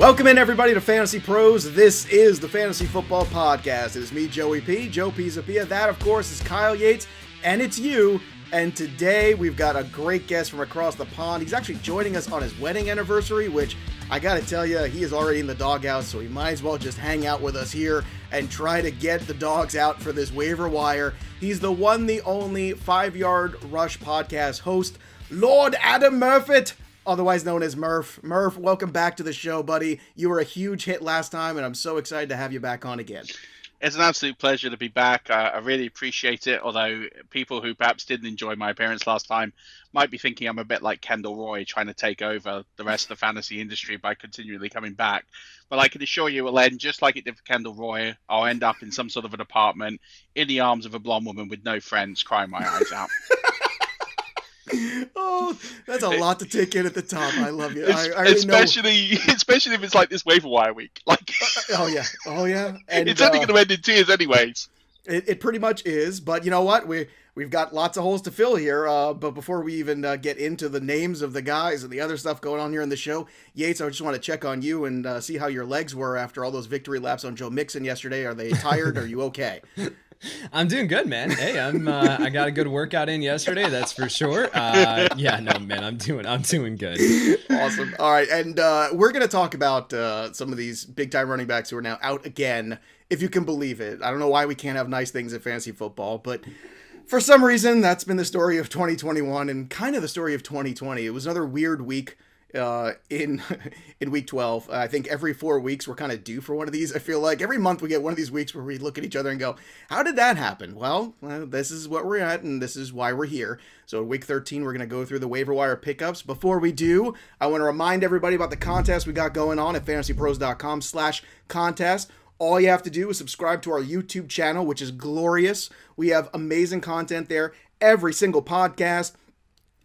Welcome in, everybody, to Fantasy Pros. This is the Fantasy Football Podcast. It is me, Joey P, Joe Pisapia. That, of course, is Kyle Yates, and it's you. And today we've got a great guest from across the pond. He's actually joining us on his wedding anniversary, which I got to tell you, he is already in the doghouse, so he might as well just hang out with us here and try to get the dogs out for this waiver wire. He's the one, the only five yard rush podcast host, Lord Adam Murfet otherwise known as Murph. Murph, welcome back to the show, buddy. You were a huge hit last time, and I'm so excited to have you back on again. It's an absolute pleasure to be back. I, I really appreciate it. Although people who perhaps didn't enjoy my appearance last time might be thinking I'm a bit like Kendall Roy trying to take over the rest of the fantasy industry by continually coming back. But I can assure you, it'll end just like it did for Kendall Roy. I'll end up in some sort of an apartment in the arms of a blonde woman with no friends, crying my eyes out. oh, that's a lot to take in at the top. I love you. I, I especially, know. especially if it's like this waiver wire week. Like, uh, oh yeah, oh yeah. And, it's only uh, going to end in tears, anyways. It, it, pretty much is, but you know what? We we've got lots of holes to fill here. Uh, but before we even uh, get into the names of the guys and the other stuff going on here in the show, Yates, I just want to check on you and uh, see how your legs were after all those victory laps on Joe Mixon yesterday. Are they tired? Are you okay? I'm doing good, man. Hey, I'm uh, I got a good workout in yesterday, that's for sure. Uh, yeah, no, man, I'm doing I'm doing good. Awesome. All right, and uh, we're gonna talk about uh, some of these big time running backs who are now out again, if you can believe it. I don't know why we can't have nice things in fantasy football, but for some reason that's been the story of 2021 and kind of the story of 2020. It was another weird week uh, in in week 12. I think every four weeks we're kind of due for one of these. I feel like every month we get one of these weeks where we look at each other and go, "How did that happen?" Well, this is what we're at, and this is why we're here. So week 13, we're gonna go through the waiver wire pickups. Before we do, I want to remind everybody about the contest we got going on at fantasypros.com/contest. All you have to do is subscribe to our YouTube channel, which is glorious. We have amazing content there. Every single podcast,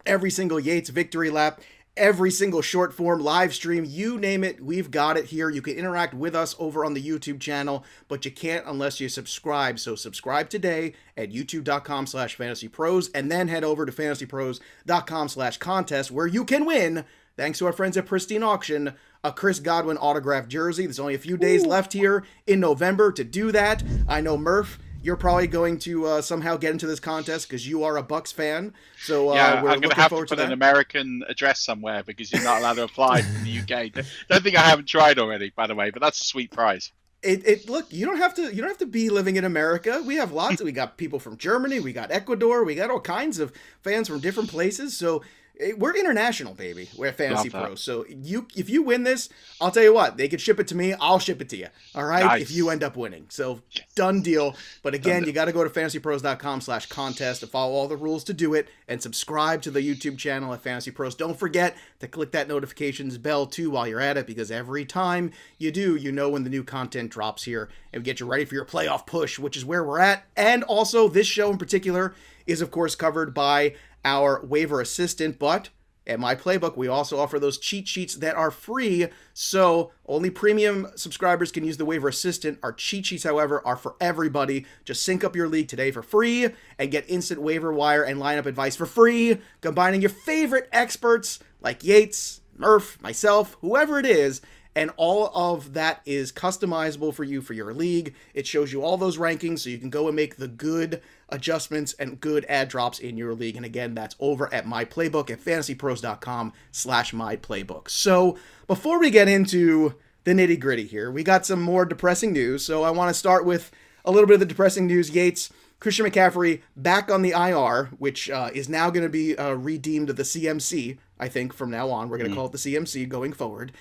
every single Yates victory lap, every single short form live stream. You name it we've got it here. You can interact with us over on the youtube channel but you can't unless you subscribe. So subscribe today at youtube.com slash fantasy pros and then head over to fantasypros.com slash contest where you can win thanks to our friends at pristine auction a chris godwin autographed jersey. There's only a few days Ooh. left here in november to do that. I know murph you're probably going to uh, somehow get into this contest because you are a Bucs fan. So uh, yeah, I'm going to have to put an American address somewhere because you're not allowed to apply in the UK. Don't think I haven't tried already, by the way, but that's a sweet prize. It, it look you don't have to you don't have to be living in America. We have lots. we got people from Germany, we got Ecuador, we got all kinds of fans from different places. So Eh, we're international, baby. We're fantasy pros. So you, if you win this, I'll tell you what, they could ship it to me. I'll ship it to you. All right. Nice. If you end up winning, so yes. done deal. But again, you got to go to fantasypros.com slash contest to follow all the rules to do it, and subscribe to the YouTube channel at Fantasy Pros. Don't forget to click that notifications bell too while you're at it, because every time you do, you know when the new content drops here, and get you ready for your playoff push, which is where we're at. And also, this show in particular is of course covered by our waiver assistant, but at my playbook we also offer those cheat sheets that are free. So only premium subscribers can use the waiver assistant. Our cheat sheets however are for everybody. Just sync up your league today for free and get instant waiver wire and lineup advice for free combining your favorite experts like yates murph myself whoever it is and all of that is customizable for you for your league. It shows you all those rankings so you can go and make the good adjustments and good ad drops in your league. And again, that's over at my playbook at fantasypros.com slash my playbook. So before we get into the nitty gritty here, we got some more depressing news. So I want to start with a little bit of the depressing news. Yates, Christian McCaffrey back on the IR, which uh, is now going to be uh, redeemed to the CMC, I think, from now on. We're going to mm. call it the CMC going forward.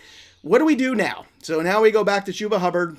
What do we do now? So now we go back to Chuba Hubbard.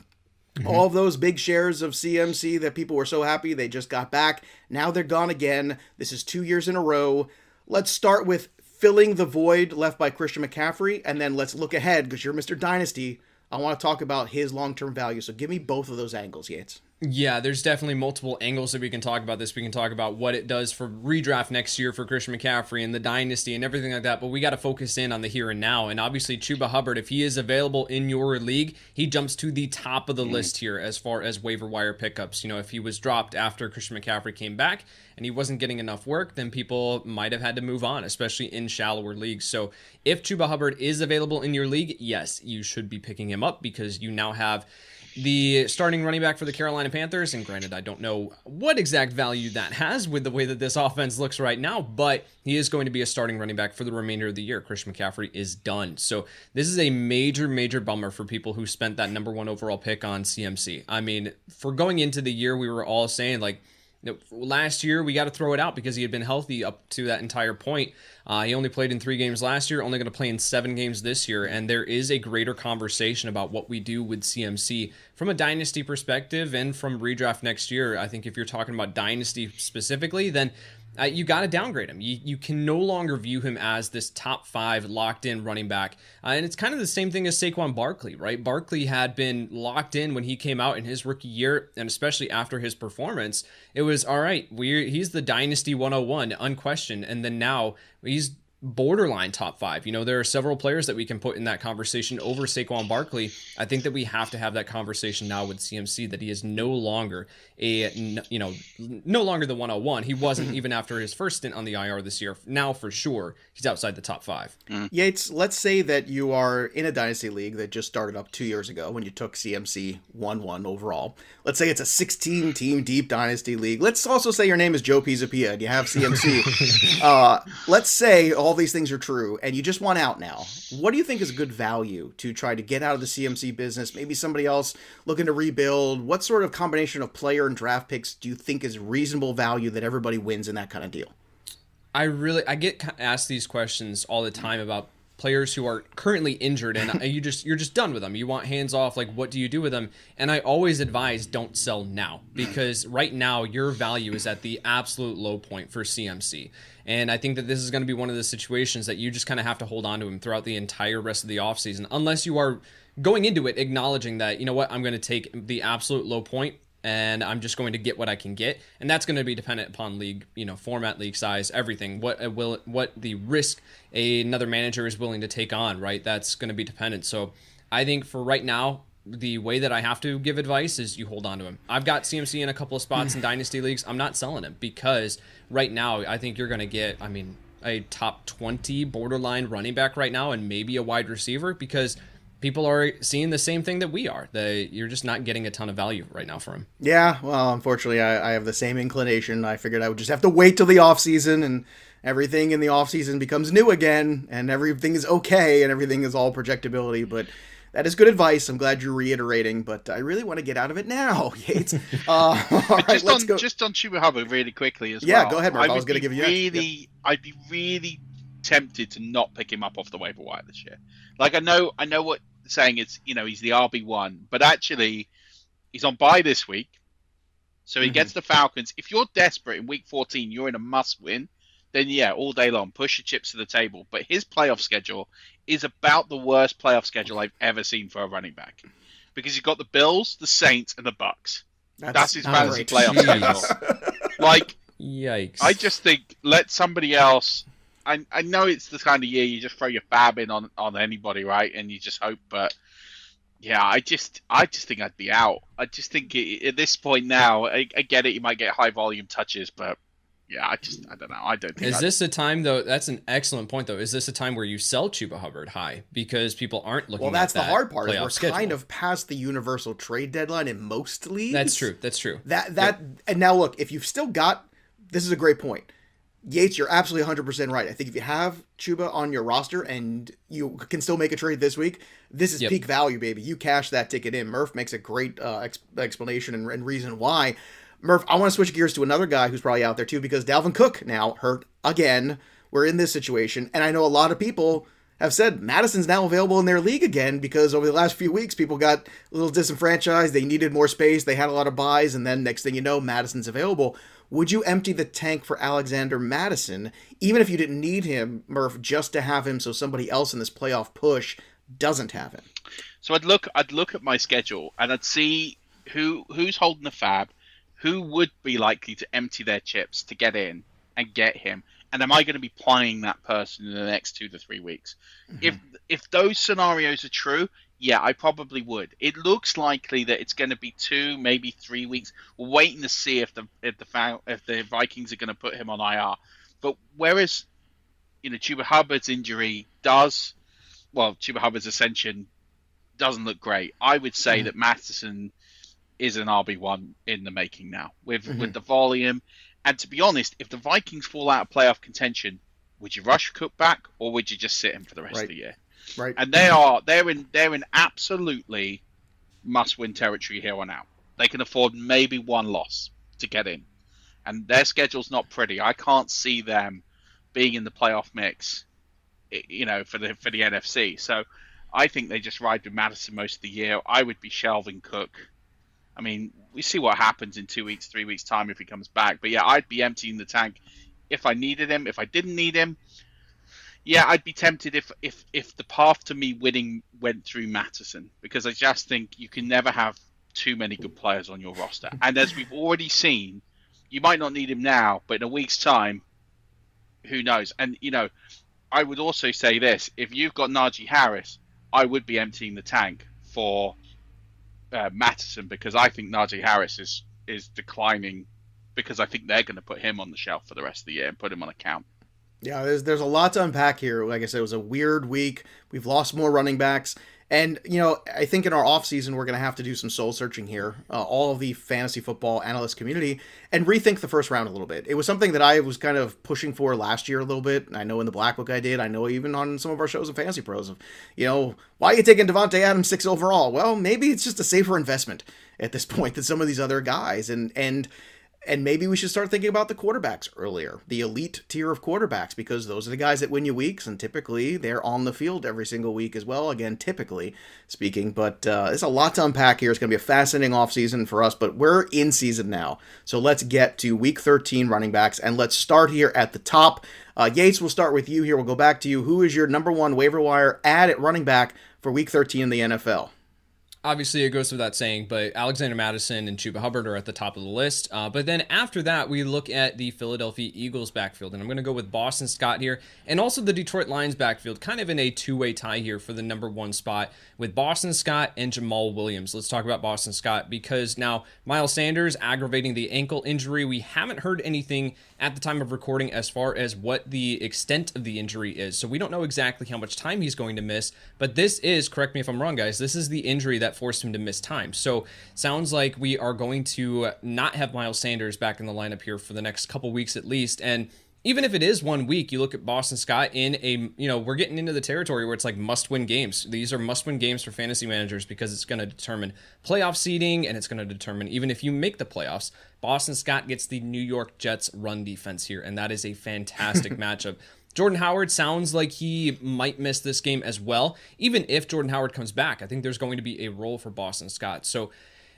Mm-hmm. All of those big shares of CMC that people were so happy they just got back. Now they're gone again. This is two years in a row. Let's start with filling the void left by Christian McCaffrey, and then let's look ahead because you're Mr. Dynasty. I want to talk about his long term value. So give me both of those angles, Yates. Yeah, there's definitely multiple angles that we can talk about this. We can talk about what it does for redraft next year for Christian McCaffrey and the dynasty and everything like that. But we got to focus in on the here and now. And obviously, Chuba Hubbard, if he is available in your league, he jumps to the top of the mm. list here as far as waiver wire pickups. You know, if he was dropped after Christian McCaffrey came back and he wasn't getting enough work, then people might have had to move on, especially in shallower leagues. So if Chuba Hubbard is available in your league, yes, you should be picking him up because you now have the starting running back for the Carolina Panthers. And granted, I don't know what exact value that has with the way that this offense looks right now, but he is going to be a starting running back for the remainder of the year. Christian McCaffrey is done. So this is a major, major bummer for people who spent that number one overall pick on CMC. I mean, for going into the year, we were all saying, like, last year we got to throw it out because he had been healthy up to that entire point. Uh, he only played in three games last year, only going to play in seven games this year, and there is a greater conversation about what we do with CMC from a dynasty perspective and from redraft next year. I think if you're talking about dynasty specifically, then uh, you got to downgrade him. You, you can no longer view him as this top five locked in running back. Uh, and it's kind of the same thing as Saquon Barkley, right? Barkley had been locked in when he came out in his rookie year, and especially after his performance. It was all right. We he's the dynasty 101, unquestioned. And then now he's borderline top five. You know, there are several players that we can put in that conversation over Saquon Barkley. I think that we have to have that conversation now with CMC that he is no longer a, you know, no longer the 101. He wasn't even after his first stint on the IR this year. Now, for sure, he's outside the top five. Mm. Yates, let's say that you are in a dynasty league that just started up two years ago when you took CMC 1 1 overall. Let's say it's a 16 team deep dynasty league. Let's also say your name is Joe Pisapia and you have CMC. uh, let's say all these things are true and you just want out now, what do you think is good value to try to get out of the CMC business? Maybe somebody else looking to rebuild. What sort of combination of player and draft picks do you think is reasonable value that everybody wins in that kind of deal? I really I get asked these questions all the time about players who are currently injured and you just you're just done with them. You want hands off like what do you do with them? And I always advise don't sell now because right now your value is at the absolute low point for CMC. And I think that this is going to be one of the situations that you just kind of have to hold on to him throughout the entire rest of the offseason unless you are going into it acknowledging that you know what I'm going to take the absolute low point and I'm just going to get what I can get, and that's going to be dependent upon league, you know, format, league size, everything. What uh, will what the risk another manager is willing to take on, right? That's going to be dependent. So I think for right now, the way that I have to give advice is you hold on to him. I've got CMC in a couple of spots in dynasty leagues. I'm not selling him because right now I think you're going to get, I mean, a top 20 borderline running back right now and maybe a wide receiver because people are seeing the same thing that we are. That you're just not getting a ton of value right now for him. Yeah, well, unfortunately, I, I have the same inclination. I figured I would just have to wait till the off season and everything in the off season becomes new again, and everything is okay, and everything is all projectability. But that is good advice. I'm glad you're reiterating, but I really want to get out of it now, Yates. Uh, just on go. just on Chuba Hubbard really quickly as yeah, well. Yeah, go ahead, Mark. I, I was going to give you really. Yeah. I'd be really tempted to not pick him up off the waiver wire this year. Like I know, I know what saying it's you know he's the RB one, but actually he's on bye this week, so he mm-hmm. gets the Falcons. If you're desperate in week 14, you're in a must win. Then yeah, all day long, push your chips to the table. But his playoff schedule is about the worst playoff schedule I've ever seen for a running back, because you've got the Bills, the Saints, and the Bucs. That's, That's his fantasy right. playoff schedule. like, yikes! I just think let somebody else I I know it's the kind of year you just throw your fab in on on anybody, right? And you just hope, but yeah, I just I just think I'd be out. I just think it, at this point now, I, I, get it. You might get high volume touches, but yeah, I just I don't know. I don't. think Is I'd... this a time though? That's an excellent point though. Is this a time where you sell Chuba Hubbard high because people aren't looking? Well, that's the that hard part. We're schedule. kind of past the universal trade deadline in most leagues. That's true. That's true. That that yep. and now look, if you've still got this is a great point Yates, you're absolutely 100% right. I think if you have Chuba on your roster and you can still make a trade this week, this is yep. peak value, baby. You cash that ticket in. Murph makes a great uh, ex- explanation and, and, reason why. Murph, I want to switch gears to another guy who's probably out there too because Dalvin Cook now hurt again. We're in this situation, and I know a lot of people have said Mattison's now available in their league again because over the last few weeks people got a little disenfranchised. They needed more space. They had a lot of buys, and then next thing you know, Mattison's available. Would you empty the tank for Alexander Mattison, even if you didn't need him, Murph, just to have him so somebody else in this playoff push doesn't have him? So I'd look I'd look at my schedule and I'd see who who's holding the fab, who would be likely to empty their chips to get in and get him, and am I going to be playing that person in the next two to three weeks? Mm-hmm. If if those scenarios are true, yeah, I probably would. It looks likely that it's going to be two, maybe three weeks. We're waiting to see if the if the if the Vikings are going to put him on IR. But whereas, you know, Chuba Hubbard's injury does, well, Chuba Hubbard's ascension doesn't look great. I would say mm-hmm. that Mattison is an RB one in the making now with mm-hmm. with the volume. And to be honest, if the Vikings fall out of playoff contention, would you rush Cook back or would you just sit him for the rest right. of the year? Right. And they are they're in they're in absolutely must win territory here on out. They can afford maybe one loss to get in. And their schedule's not pretty. I can't see them being in the playoff mix you know, for the for the NFC. So I think they just ride with Mattison most of the year. I would be shelving Cook. I mean, we see what happens in two weeks, three weeks time if he comes back. But yeah, I'd be emptying the tank if I needed him. If I didn't need him, yeah, I'd be tempted if if if the path to me winning went through Mattison because I just think you can never have too many good players on your roster. And as we've already seen, you might not need him now, but in a week's time, who knows? And you know, I would also say this: if you've got Najee Harris, I would be emptying the tank for uh, Mattison because I think Najee Harris is is declining because I think they're going to put him on the shelf for the rest of the year and put him on account. Yeah, there's there's a lot to unpack here. Like I said, it was a weird week. We've lost more running backs. And, you know, I think in our offseason, we're going to have to do some soul searching here, uh, all of the fantasy football analyst community, and rethink the first round a little bit. It was something that I was kind of pushing for last year a little bit. I know in the Black Book I did. I know even on some of our shows of Fantasy Pros of, you know, why are you taking Davante Adams six overall? Well, maybe it's just a safer investment at this point than some of these other guys. And, and, and maybe we should start thinking about the quarterbacks earlier, the elite tier of quarterbacks, because those are the guys that win you weeks, and typically they're on the field every single week as well. Again, typically speaking, but uh, there's a lot to unpack here. It's going to be a fascinating offseason for us, but we're in season now. So let's get to week 13 running backs, and let's start here at the top. Uh, Yates, we'll start with you here. We'll go back to you. Who is your number one waiver wire ad at running back for week 13 in the NFL? Obviously it goes without saying, but Alexander Mattison and Chuba Hubbard are at the top of the list. Uh, but then after that, we look at the Philadelphia Eagles backfield, and I'm going to go with Boston Scott here, and also the Detroit Lions backfield, kind of in a two-way tie here for the number one spot with Boston Scott and Jamaal Williams. Let's talk about Boston Scott because now Miles Sanders aggravating the ankle injury. We haven't heard anything at the time of recording as far as what the extent of the injury is. So we don't know exactly how much time he's going to miss, but this is, correct me if I'm wrong, guys, this is the injury that forced him to miss time. So sounds like we are going to not have Miles Sanders back in the lineup here for the next couple weeks at least. And even if it is one week, you look at Boston Scott in a, you know, we're getting into the territory where it's like must win games. These are must win games for fantasy managers because it's going to determine playoff seeding and it's going to determine even if you make the playoffs. Boston Scott gets the New York Jets run defense here, and that is a fantastic matchup. Jordan Howard sounds like he might miss this game as well. Even if Jordan Howard comes back, I think there's going to be a role for Boston Scott. So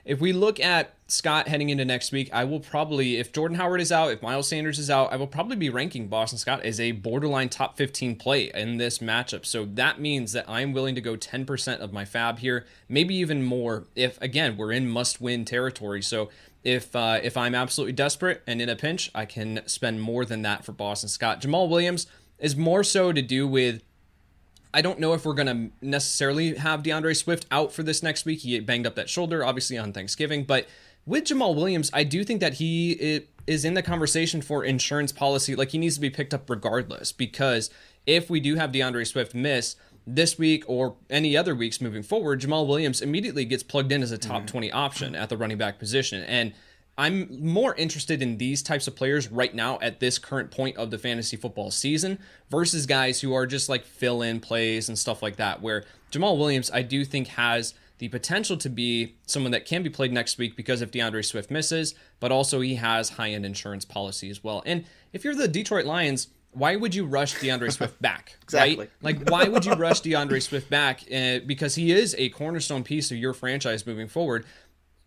if we look at Scott heading into next week, I will probably, if Jordan Howard is out, if Miles Sanders is out, I will probably be ranking Boston Scott as a borderline top 15 play in this matchup. So that means that I'm willing to go 10% of my fab here, maybe even more if, again, we're in must win territory. So if uh, if I'm absolutely desperate and in a pinch, I can spend more than that for Boston Scott. Jamaal Williams is more so to do with I don't know if we're going to necessarily have D'Andre Swift out for this next week. He banged up that shoulder, obviously, on Thanksgiving. But with Jamaal Williams, I do think that he is in the conversation for insurance policy. Like, he needs to be picked up regardless. Because if we do have D'Andre Swift miss this week or any other weeks moving forward, Jamaal Williams immediately gets plugged in as a top mm-hmm. 20 option at the running back position. And I'm more interested in these types of players right now at this current point of the fantasy football season versus guys who are just like fill in plays and stuff like that. Where Jamaal Williams, I do think, has the potential to be someone that can be played next week because if D'Andre Swift misses, but also he has high end insurance policy as well. And if you're the Detroit Lions, why would you rush D'Andre Swift back? exactly. Right? Like, why would you rush D'Andre Swift back? Uh, because he is a cornerstone piece of your franchise moving forward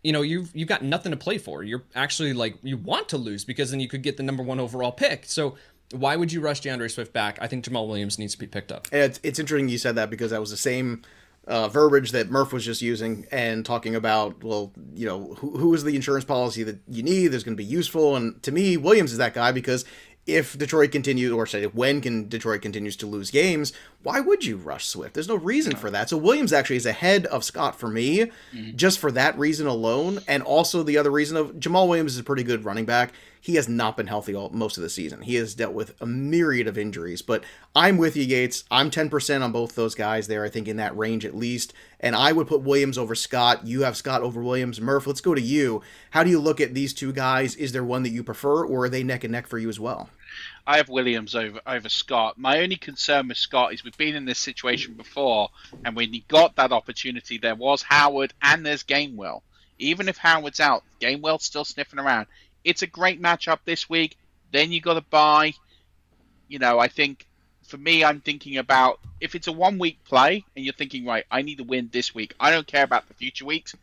you know you've you've got nothing to play for. You're actually like you want to lose because then you could get the number one overall pick. So why would you rush D'Andre Swift back? I think Jamaal Williams needs to be picked up. It's, it's interesting you said that because that was the same uh, verbiage that Murph was just using and talking about, well, you know, who, who is the insurance policy that you need that's going to be useful. And to me, Williams is that guy because if Detroit continues, or say when can Detroit continues to lose games, why would you rush Swift? There's no reason for that. So Williams actually is ahead of Scott for me, mm-hmm. just for that reason alone, and also the other reason of Jamaal Williams is a pretty good running back he has not been healthy all, most of the season. He has dealt with a myriad of injuries. But I'm with you, Yates. I'm 10% on both those guys there, I think, in that range at least. And I would put Williams over Scott. You have Scott over Williams. Murph, let's go to you. How do you look at these two guys? Is there one that you prefer, or are they neck and neck for you as well? I have Williams over over Scott. My only concern with Scott is we've been in this situation before, and when he got that opportunity, there was Howard and there's Gainwell. Even if Howard's out, Gainwell's still sniffing around it's a great matchup this week. Then you got to buy. You know, I think for me, I'm thinking about if it's a one week play and you're thinking, right, I need to win this week. I don't care about the future weeks.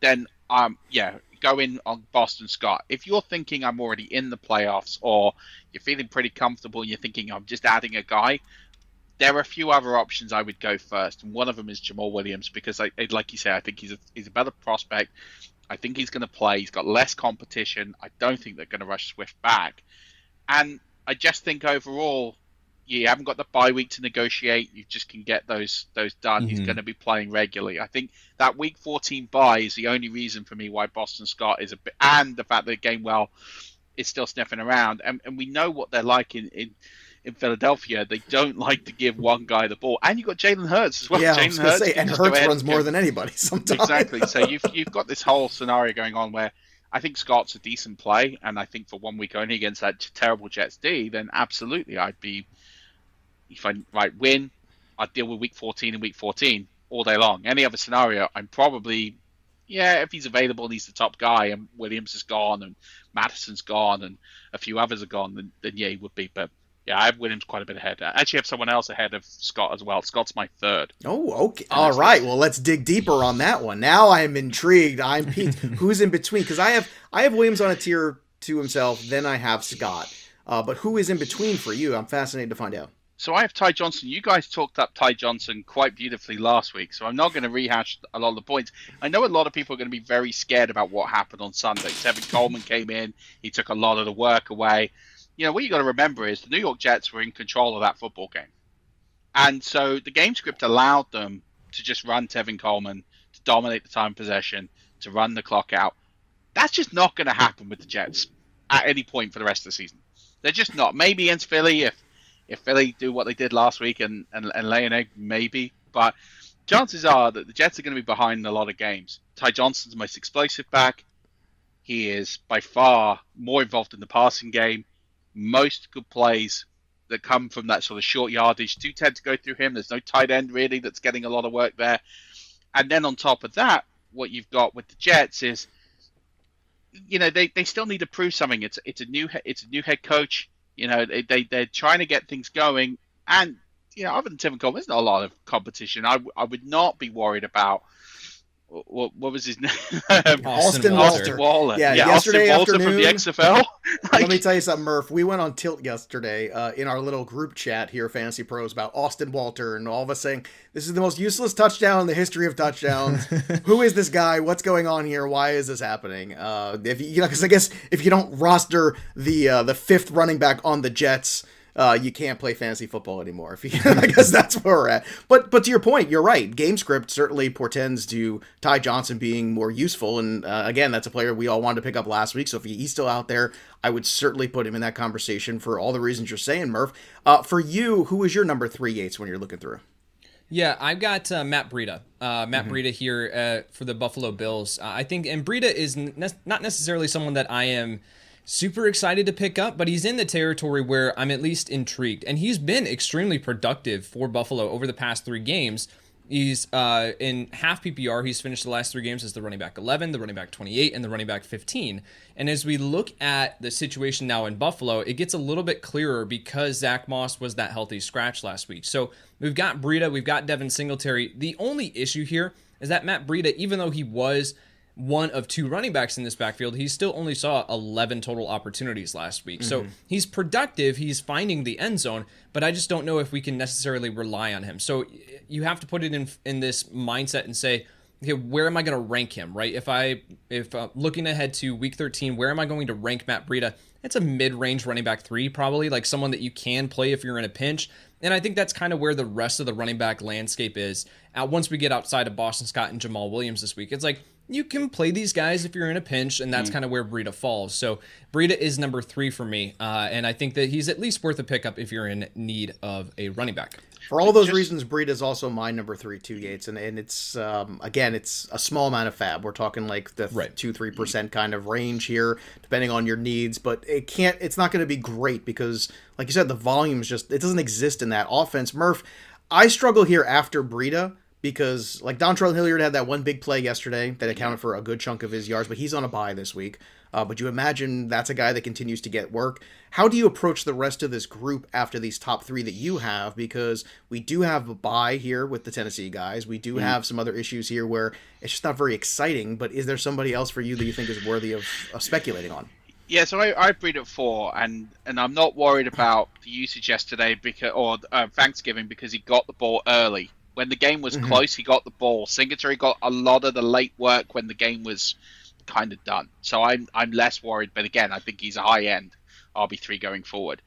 Then, um, yeah, go in on Boston Scott. If you're thinking I'm already in the playoffs or you're feeling pretty comfortable and you're thinking I'm just adding a guy, there are a few other options I would go first, and one of them is Jamaal Williams because, I, like you say, I think he's a, he's a better prospect. I think he's going to play. He's got less competition. I don't think they're going to rush Swift back. And I just think overall, you haven't got the bye week to negotiate. You just can get those those done. Mm-hmm. He's going to be playing regularly. I think that week 14 bye is the only reason for me why Boston Scott is a bit, and the fact that Gainwell is still sniffing around. And, and we know what they're like in, in in Philadelphia, they don't like to give one guy the ball. And you've got Jalen Hurts as well. Yeah, Jalen Hurts say, and Hurts runs more than anybody sometimes. Exactly. So you've you've got this whole scenario going on where I think Scott's a decent play, and I think for one week only against that terrible Jets D, then absolutely I'd be if I right win, I'd deal with week 14 and week 14 all day long. Any other scenario, I'm probably yeah, if he's available and he's the top guy, and Williams is gone, and Mattison's gone, and a few others are gone, then, then yeah, he would be. But yeah, I have Williams quite a bit ahead. I actually have someone else ahead of Scott as well. Scott's my third. Oh, okay. All right. Well, let's dig deeper on that one. Now I am intrigued. I'm Pete. Who's in between? Because I have I have Williams on a tier to himself. Then I have Scott. Uh, but who is in between for you? I'm fascinated to find out. So I have Ty Johnson. You guys talked up Ty Johnson quite beautifully last week, so I'm not going to rehash a lot of the points. I know a lot of people are going to be very scared about what happened on Sunday. Tevin Coleman came in, he took a lot of the work away you know, what you got to remember is the New York Jets were in control of that football game. And so the game script allowed them to just run Tevin Coleman, to dominate the time possession, to run the clock out. That's just not going to happen with the Jets at any point for the rest of the season. They're just not. Maybe against Philly, if if Philly do what they did last week and, and, and lay an egg, maybe. But chances are that the Jets are going to be behind in a lot of games. Ty Johnson's the most explosive back. He is by far more involved in the passing game most good plays that come from that sort of short yardage do tend to go through him. There's no tight end really that's getting a lot of work there. And then on top of that, what you've got with the Jets is, you know, they, they still need to prove something. It's it's a new it's a new head coach. You know, they, they they're trying to get things going, and you know, other than Tim Coleman, there's not a lot of competition. I, I would not be worried about what, what was his name? Austin, Austin Walter. Waller. Yeah, yeah yesterday Austin afternoon, from the XFL. like, let me tell you something, Murph. We went on tilt yesterday uh, in our little group chat here, Fantasy Pros, about Austin Walter, and all of us saying this is the most useless touchdown in the history of touchdowns. Who is this guy? What's going on here? Why is this happening? Uh, if you, you know, because I guess if you don't roster the uh, the fifth running back on the Jets uh, you can't play fantasy football anymore. If you, I guess that's where we're at. But but to your point, you're right. Game script certainly portends to Ty Johnson being more useful. And uh, again, that's a player we all wanted to pick up last week. So if he's still out there, I would certainly put him in that conversation for all the reasons you're saying, Murph. Uh, for you, who is your number three Yates when you're looking through? Yeah, I've got uh, Matt Breida. Uh, Matt mm-hmm. Breida here uh, for the Buffalo Bills. Uh, I think, and Breida is ne- not necessarily someone that I am super excited to pick up, but he's in the territory where I'm at least intrigued. And he's been extremely productive for Buffalo over the past three games. He's uh, in half PPR. He's finished the last three games as the running back 11, the running back 28, and the running back 15. And as we look at the situation now in Buffalo, it gets a little bit clearer because Zach Moss was that healthy scratch last week. So we've got Breida, we've got Devin Singletary. The only issue here is that Matt Breida, even though he was one of two running backs in this backfield, he still only saw 11 total opportunities last week. Mm-hmm. So he's productive, he's finding the end zone, but I just don't know if we can necessarily rely on him. So you have to put it in in this mindset and say, okay, where am I going to rank him, right? If I if uh, looking ahead to week 13, where am I going to rank Matt Breida? It's a mid-range running back 3 probably, like someone that you can play if you're in a pinch. And I think that's kind of where the rest of the running back landscape is. Uh, once we get outside of Boston Scott and Jamaal Williams this week, it's like you can play these guys if you're in a pinch, and that's mm. kind of where Breida falls. So Breida is number three for me, uh, and I think that he's at least worth a pickup if you're in need of a running back. For all those Just, reasons, Breida is also my number three, two Yates, and and it's um, again, it's a small amount of fab. We're talking like the right. two three percent kind of range here, depending on your needs. But it can't, it's not going to be great because, like you said, the volume is just it doesn't exist in that offense. Murph, I struggle here after Breida because like Dontrell Hilliard had that one big play yesterday that accounted for a good chunk of his yards, but he's on a bye this week. Uh, but you imagine that's a guy that continues to get work. How do you approach the rest of this group after these top three that you have? Because we do have a bye here with the Tennessee guys. We do mm-hmm. have some other issues here where it's just not very exciting. But is there somebody else for you that you think is worthy of, of speculating on? Yeah, so I, I Breida four, and and I'm not worried about the usage yesterday because or uh, Thanksgiving because he got the ball early when the game was mm-hmm. close, he got the ball. Singletary got a lot of the late work when the game was kind of done. So I'm I'm less worried. But again, I think he's a high end RB three going forward.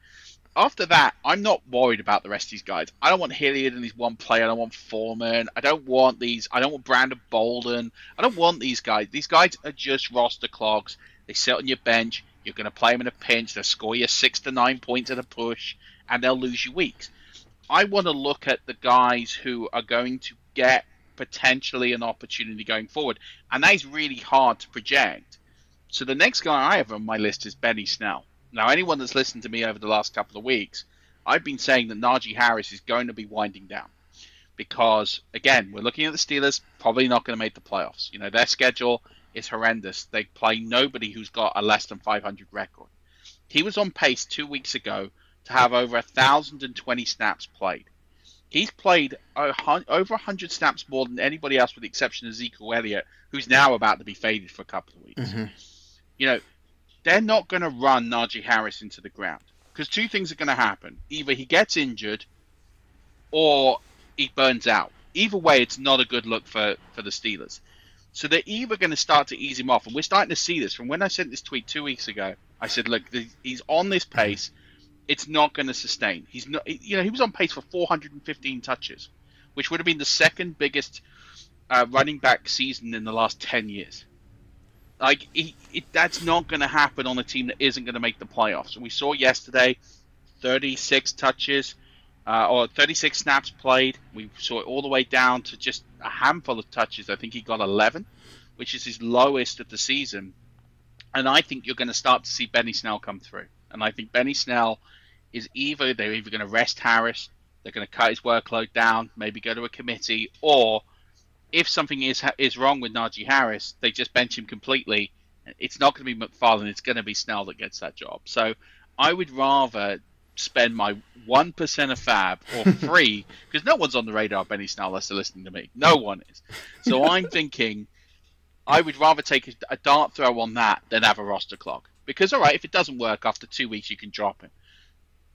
After that, I'm not worried about the rest of these guys. I don't want Hilliard and his one play. I don't want Foreman. I don't want these. I don't want Brandon Bolden. I don't want these guys. These guys are just roster clogs. They sit on your bench. You're going to play them in a pinch. They'll score you six to nine points at a push, and they'll lose you weeks. I want to look at the guys who are going to get potentially an opportunity going forward, and that is really hard to project. So the next guy I have on my list is Benny Snell. Now, anyone that's listened to me over the last couple of weeks, I've been saying that Najee Harris is going to be winding down because, again, we're looking at the Steelers, probably not going to make the playoffs. You know, their schedule is horrendous. They play nobody who's got a less than 500 record. He was on pace two weeks ago to have over 1,020 snaps played. He's played over 100 snaps more than anybody else, with the exception of Ezekiel Elliott, who's now about to be faded for a couple of weeks. Mm-hmm. You know, they're not going to run Najee Harris into the ground because two things are going to happen: either he gets injured, or he burns out. Either way, it's not a good look for for the Steelers. So they're either going to start to ease him off, and we're starting to see this. From when I sent this tweet two weeks ago, I said, "Look, he's on this pace it's not going to sustain. He's not, you know, he was on pace for 415 touches, which would have been the second biggest uh, running back season in the last 10 years. Like, he, it, that's not going to happen on a team that isn't going to make the playoffs. And we saw yesterday 36 touches uh, or 36 snaps played. We saw it all the way down to just a handful of touches. I think he got 11, which is his lowest of the season. And I think you're going to start to see Benny Snell come through. And I think Benny Snell is either they're either going to rest Harris, they're going to cut his workload down, maybe go to a committee, or if something is is wrong with Najee Harris, they just bench him completely. It's not going to be McFarland; it's going to be Snell that gets that job. So I would rather spend my one percent of Fab or free because no one's on the radar of Benny Snell unless they're listening to me. No one is. So I'm thinking I would rather take a, a dart throw on that than have a roster clock. Because all right, if it doesn't work after two weeks, you can drop him.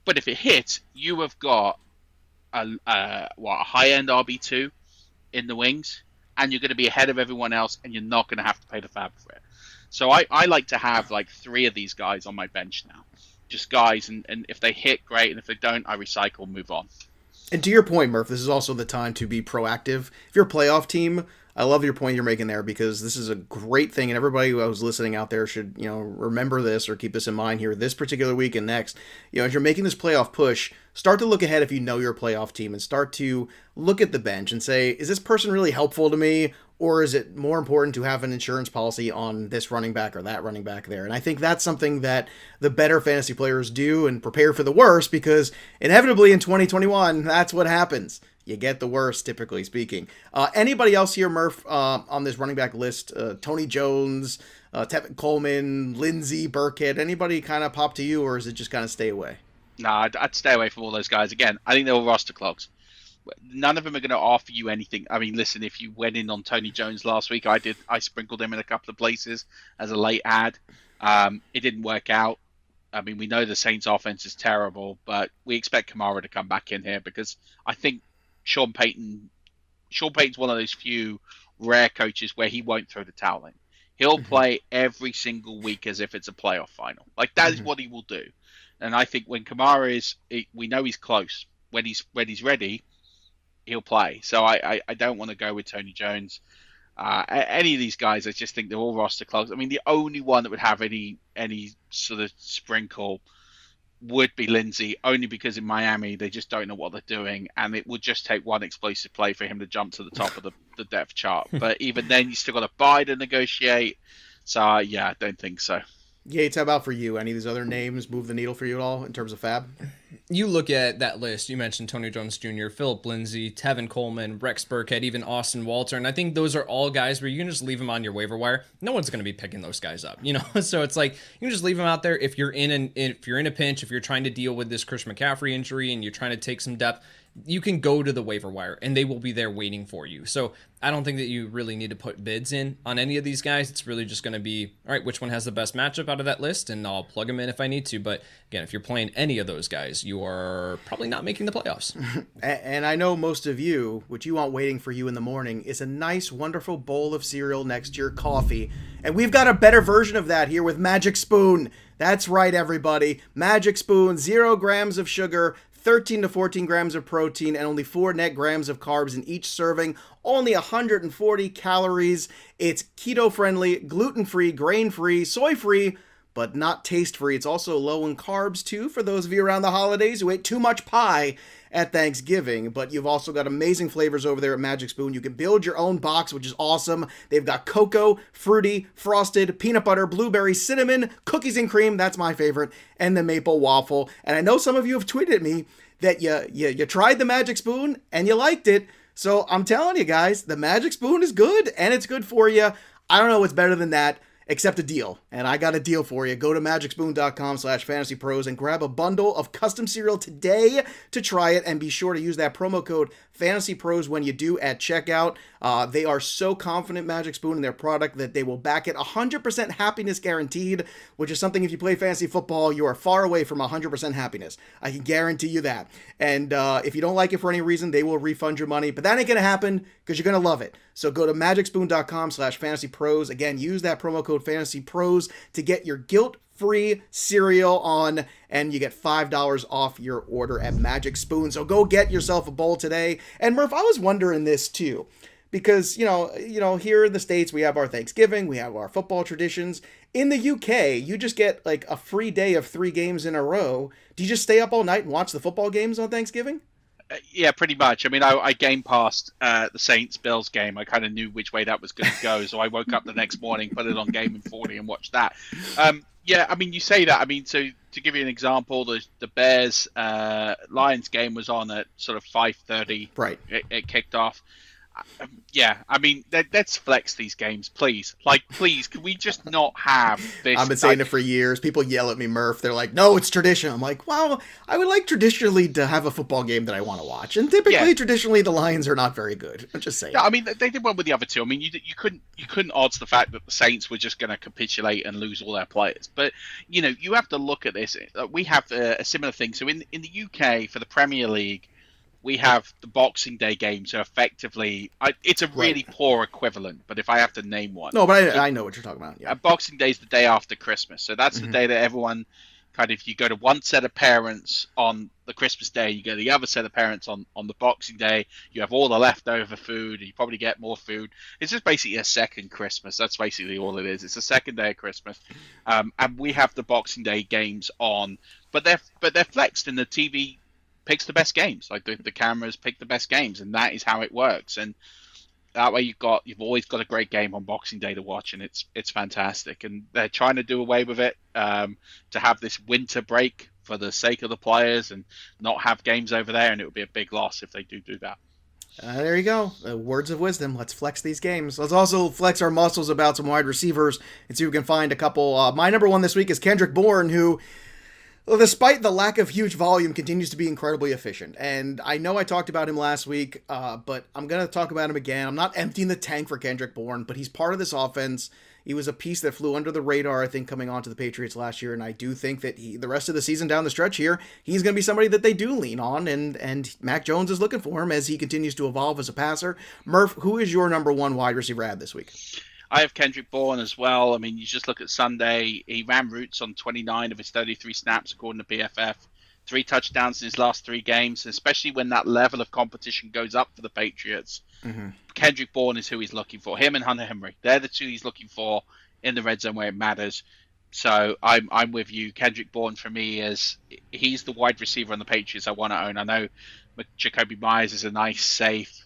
But if it hits, you have got a, a what a high end RB two in the wings, and you're going to be ahead of everyone else, and you're not going to have to pay the fab for it. So I, I like to have like three of these guys on my bench now, just guys, and, and if they hit, great, and if they don't, I recycle, move on. And to your point, Murph, this is also the time to be proactive. If you're a playoff team, I love your point you're making there because this is a great thing, and everybody who was listening out there should you know remember this or keep this in mind here this particular week and next. You know, as you're making this playoff push, start to look ahead if you know your playoff team and start to look at the bench and say, is this person really helpful to me, or is it more important to have an insurance policy on this running back or that running back there? And I think that's something that the better fantasy players do and prepare for the worst because inevitably in 2021 that's what happens you get the worst, typically speaking. Uh, anybody else here, Murph, uh, on this running back list? Uh, Tony Jones, uh, Tevin Coleman, Lindsay, Burkhead. Anybody kind of pop to you, or is it just kind of stay away? No, I'd, I'd, stay away from all those guys. Again, I think they're all roster clogs. none of them are going to offer you anything. I mean, listen, if you went in on Tony Jones last week, I did. I sprinkled him in a couple of places as a late ad. Um, it didn't work out. I mean, we know the Saints' offense is terrible, but we expect Kamara to come back in here because I think Sean Payton, Sean Payton's one of those few rare coaches where he won't throw the towel in. He'll mm-hmm. play every single week as if it's a playoff final. Like that mm-hmm. is what he will do. And I think when Kamara is, we know he's close. When he's when he's ready, he'll play. So I, I, I don't want to go with Tony Jones. Uh, any of these guys, I just think they're all roster clogs. I mean, the only one that would have any any sort of sprinkle would be Lindsay, only because in Miami they just don't know what they're doing, and it would just take one explosive play for him to jump to the top of the, the depth chart. but even then, you still got to buy to negotiate. So yeah, I don't think so. Yates, how about for you? Any of these other names move the needle for you at all in terms of fab? You look at that list. You mentioned Tony Jones Jr., Philip Lindsay, Tevin Coleman, Rex Burkhead, even Austin Walter, and I think those are all guys where you can just leave them on your waiver wire. No one's going to be picking those guys up, you know. so it's like you can just leave them out there if you're in an if you're in a pinch, if you're trying to deal with this Chris McCaffrey injury and you're trying to take some depth you can go to the waiver wire and they will be there waiting for you. So I don't think that you really need to put bids in on any of these guys. It's really just going to be all right. Which one has the best matchup out of that list, and I'll plug them in if I need to. But again, if you're playing any of those guys, you are probably not making the playoffs. and I know most of you, what you want waiting for you in the morning is a nice, wonderful bowl of cereal next to your coffee, and we've got a better version of that here with Magic Spoon. That's right, everybody. Magic Spoon, zero grams of sugar, 13 to 14 grams of protein, and only 4 net grams of carbs in each serving. Only 140 calories. It's keto friendly, gluten free, grain free, soy free, but not taste free. It's also low in carbs, too, for those of you around the holidays who ate too much pie at Thanksgiving. But you've also got amazing flavors over there at Magic Spoon. You can build your own box, which is awesome. They've got cocoa, fruity, frosted, peanut butter, blueberry, cinnamon, cookies and cream. That's my favorite. And the maple waffle. And I know some of you have tweeted me that you, you, you tried the Magic Spoon and you liked it. So I'm telling you guys, the Magic Spoon is good and it's good for you. I don't know what's better than that accept a deal. And I got a deal for you. Go to magicspoon.com slash fantasypros and grab a bundle of custom cereal today to try it. And be sure to use that promo code fantasypros when you do at checkout. Uh, they are so confident, Magic Spoon, in their product that they will back it 100% happiness guaranteed, which is something if you play fantasy football, you are far away from 100% happiness. I can guarantee you that. And uh, if you don't like it for any reason, they will refund your money. But that ain't going to happen because you're going to love it. So go to magicspoon.com slash fantasypros. Again, use that promo code fantasypros to get your guilt free cereal on and you get $5 off your order at Magic Spoon. So go get yourself a bowl today. And Murph, I was wondering this too because you know you know here in the states we have our thanksgiving we have our football traditions in the uk you just get like a free day of three games in a row do you just stay up all night and watch the football games on thanksgiving yeah, pretty much. I mean, I, I game passed uh, the Saints Bills game. I kind of knew which way that was going to go, so I woke up the next morning, put it on Game and Forty, and watched that. Um, yeah, I mean, you say that. I mean, so to give you an example, the the Bears uh, Lions game was on at sort of five thirty. Right. It, it kicked off. Yeah, I mean, let, us flex these games, please. Like, please, can we just not have this? I've been saying like, it for years. People yell at me, Murph. They're like, "No, it's tradition." I'm like, "Well, I would like traditionally to have a football game that I want to watch." And typically, yeah. traditionally, the Lions are not very good. I'm just saying. Yeah, I mean, they did one with the other two. I mean, you you couldn't you couldn't odds the fact that the Saints were just going to capitulate and lose all their players. But you know, you have to look at this. We have a, a similar thing. So in in the UK for the Premier League we have the Boxing Day game, so effectively, I, it's a really right. poor equivalent. But if I have to name one, no, but I, I know what you're talking about. Yeah, Boxing Day is the day after Christmas, so that's mm-hmm. the day that everyone kind of you go to one set of parents on the Christmas day, you go to the other set of parents on on the Boxing Day. You have all the leftover food, and you probably get more food. It's just basically a second Christmas. That's basically all it is. It's a second day of Christmas, um, and we have the Boxing Day games on, but they're but they're flexed in the TV picks the best games. Like the, the cameras pick the best games, and that is how it works. And that way you've got you've always got a great game on Boxing Day to watch, and it's it's fantastic. And they're trying to do away with it um, to have this winter break for the sake of the players and not have games over there, and it would be a big loss if they do do that. Uh, there you go. Uh, words of wisdom. Let's flex these games. Let's also flex our muscles about some wide receivers and see if we can find a couple. Uh, my number one this week is Kendrick Bourne, who Well, despite the lack of huge volume, continues to be incredibly efficient. And I know I talked about him last week, uh, but I'm going to talk about him again. I'm not emptying the tank for Kendrick Bourne, but he's part of this offense. He was a piece that flew under the radar, I think, coming onto the Patriots last year, and I do think that he, the rest of the season down the stretch here, he's going to be somebody that they do lean on, and and Mac Jones is looking for him as he continues to evolve as a passer. Murph, who is your number one wide receiver ad this week? I have Kendrick Bourne as well. I mean, you just look at Sunday; he ran routes on 29 of his 33 snaps, according to PFF. Three touchdowns in his last three games, especially when that level of competition goes up for the Patriots. Mm-hmm. Kendrick Bourne is who he's looking for. Him and Hunter Henry. They're the two he's looking for in the red zone where it matters. So I'm I'm with you. Kendrick Bourne for me is he's the wide receiver on the Patriots I want to own. I know Jakobi Myers is a nice, safe,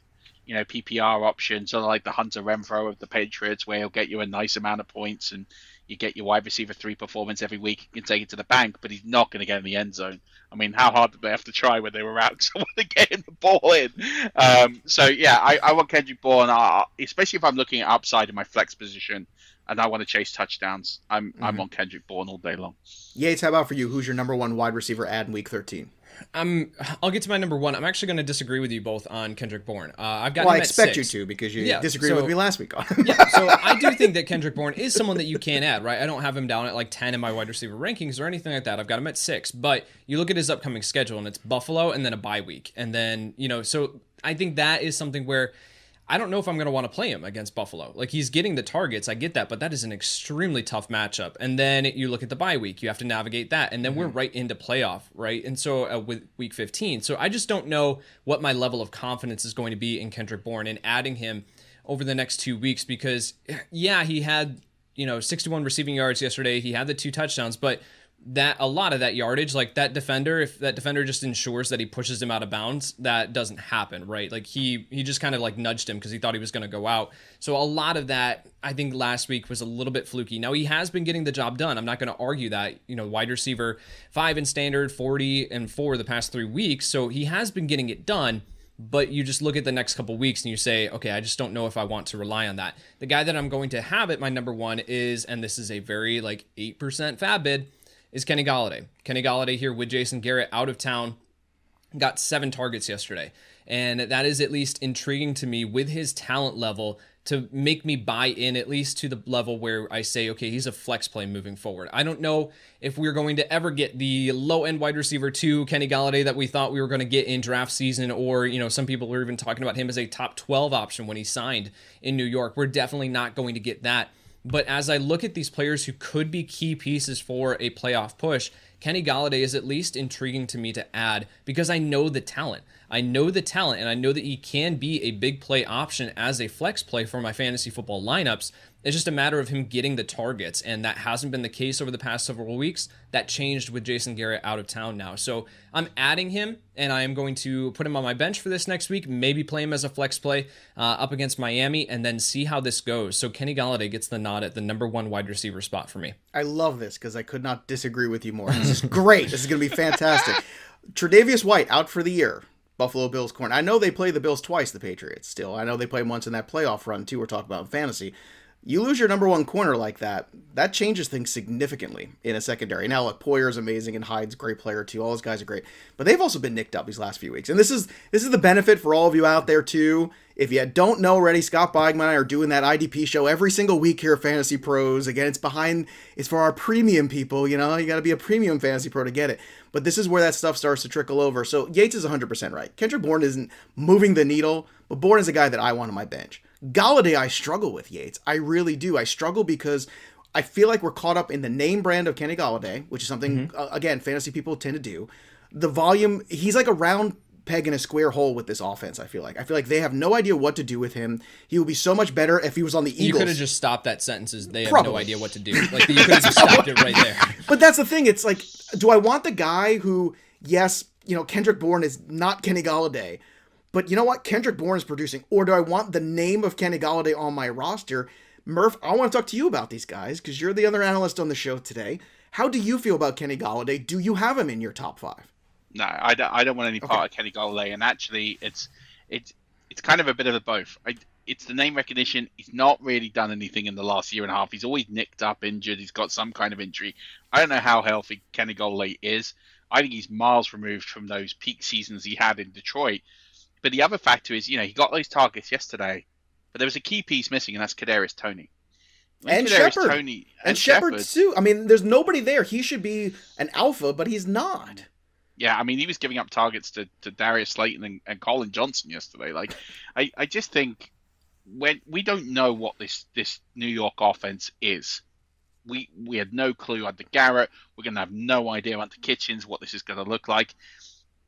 you know, PPR option, sort of like the Hunter Renfrow of the Patriots, where he'll get you a nice amount of points and you get your wide receiver three performance every week. You can take it to the bank, but he's not going to get in the end zone. I mean, how hard did they have to try when they were out someone to get in the ball in? Um, so yeah, I, I want Kendrick Bourne, uh, especially if I'm looking at upside in my flex position and I want to chase touchdowns. I'm mm-hmm. I'm on Kendrick Bourne all day long. Yates, how about for you? Who's your number one wide receiver ad in Week 13? I'm. I'll get to my number one. I'm actually going to disagree with you both on Kendrick Bourne. Uh, I've got. Well, I expect you to because you yeah, disagreed so, with me last week. yeah, so I do think that Kendrick Bourne is someone that you can add. Right, I don't have him down at like ten in my wide receiver rankings or anything like that. I've got him at six. But you look at his upcoming schedule, and it's Buffalo, and then a bye week, and then you know. So I think that is something where I don't know if I'm going to want to play him against Buffalo. Like he's getting the targets, I get that, but that is an extremely tough matchup. And then you look at the bye week, you have to navigate that, and then mm-hmm. we're right into playoff, right? And so uh, with week 15, so I just don't know what my level of confidence is going to be in Kendrick Bourne and adding him over the next two weeks because yeah, he had you know 61 receiving yards yesterday, he had the two touchdowns, but that a lot of that yardage, like that defender, if that defender just ensures that he pushes him out of bounds, that doesn't happen, right? Like he he just kind of like nudged him because he thought he was going to go out. So a lot of that, I think last week was a little bit fluky. Now he has been getting the job done. I'm not going to argue that. You know, wide receiver five in standard, forty and four the past three weeks. So he has been getting it done. But you just look at the next couple weeks and you say, okay, I just don't know if I want to rely on that. The guy that I'm going to have at my number one is, and this is a very like eight percent fab bid is Kenny Golladay. Kenny Golladay here with Jason Garrett out of town. Got seven targets yesterday. And that is at least intriguing to me with his talent level to make me buy in at least to the level where I say, okay, he's a flex play moving forward. I don't know if we're going to ever get the low end wide receiver two Kenny Golladay that we thought we were going to get in draft season, or you know, some people were even talking about him as a top 12 option when he signed in New York. We're definitely not going to get that. But as I look at these players who could be key pieces for a playoff push, Kenny Golladay is at least intriguing to me to add because I know the talent. I know the talent and I know that he can be a big play option as a flex play for my fantasy football lineups. It's just a matter of him getting the targets, and that hasn't been the case over the past several weeks. That changed with Jason Garrett out of town now. So I'm adding him, and I am going to put him on my bench for this next week, maybe play him as a flex play uh, up against Miami, and then see how this goes. So Kenny Golladay gets the nod at the number one wide receiver spot for me. I love this because I could not disagree with you more. This is great. this is going to be fantastic. Tre'Davious White out for the year. Buffalo Bills corner. I know they play the Bills twice, the Patriots still. I know they played once in that playoff run too. We're talking about fantasy. You lose your number one corner like that, that changes things significantly in a secondary. Now, look, Poyer's amazing and Hyde's great player too. All those guys are great, but they've also been nicked up these last few weeks. And this is this is the benefit for all of you out there too. If you don't know already, Scott Bogman and I are doing that IDP show every single week here at Fantasy Pros. Again, it's behind, it's for our premium people. You know, you got to be a premium Fantasy Pro to get it. But this is where that stuff starts to trickle over. So Yates is 100% right. Kendrick Bourne isn't moving the needle, but Bourne is a guy that I want on my bench. Golladay, I struggle with Yates. I really do. I struggle because I feel like we're caught up in the name brand of Kenny Golladay, which is something, mm-hmm. uh, again, fantasy people tend to do. The volume, he's like a round peg in a square hole with this offense. I feel like I feel like they have no idea what to do with him. He would be so much better if he was on the Eagles. You could have just stopped that sentences. They Probably. have no idea what to do. Like you could have just stopped it right there. But that's the thing. It's like, do I want the guy who, yes, you know, Kendrick Bourne is not Kenny Golladay, but you know what? Kendrick Bourne is producing. Or do I want the name of Kenny Golladay on my roster? Murph, I want to talk to you about these guys because you're the other analyst on the show today. How do you feel about Kenny Golladay? Do you have him in your top five? No, I don't, I don't want any part okay. of Kenny Golladay. And actually, it's it's it's kind of a bit of a both. I, it's the name recognition. He's not really done anything in the last year and a half. He's always nicked up, injured. He's got some kind of injury. I don't know how healthy Kenny Golladay is. I think he's miles removed from those peak seasons he had in Detroit. But the other factor is, you know, he got those targets yesterday, but there was a key piece missing, and that's Kadarius Toney. And Shepard. Toney and, and Shepard too. I mean, there's nobody there. He should be an alpha, but he's not. Yeah, I mean, he was giving up targets to, to Darius Slayton and, and Collin Johnson yesterday. Like, I, I just think when we don't know what this this New York offense is. We we had no clue under Garrett. We're gonna have no idea under Kitchens what this is gonna look like.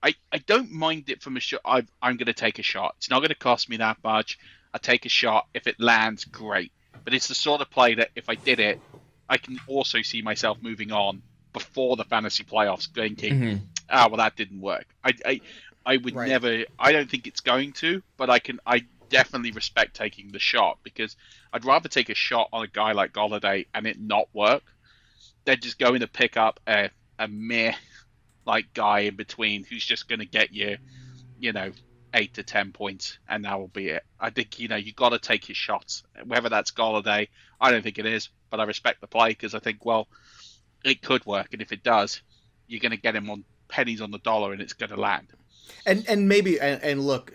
I, I don't mind it from a shot. i am going to take a shot. It's not going to cost me that much. I take a shot. If it lands, great. But it's the sort of play that if I did it, I can also see myself moving on before the fantasy playoffs, thinking, mm-hmm. ah, well, that didn't work. I, I, I would right. never. I don't think it's going to, but I can. I definitely respect taking the shot because I'd rather take a shot on a guy like Golladay and it not work than just going to pick up a a mere like guy in between who's just going to get you, you know, eight to ten points, and that will be it. I think you know you got to take your shots, whether that's Golladay. I don't think it is, but I respect the play because I think well, it could work, and if it does, you're going to get him on pennies on the dollar, and it's going to land. And and maybe and, and, look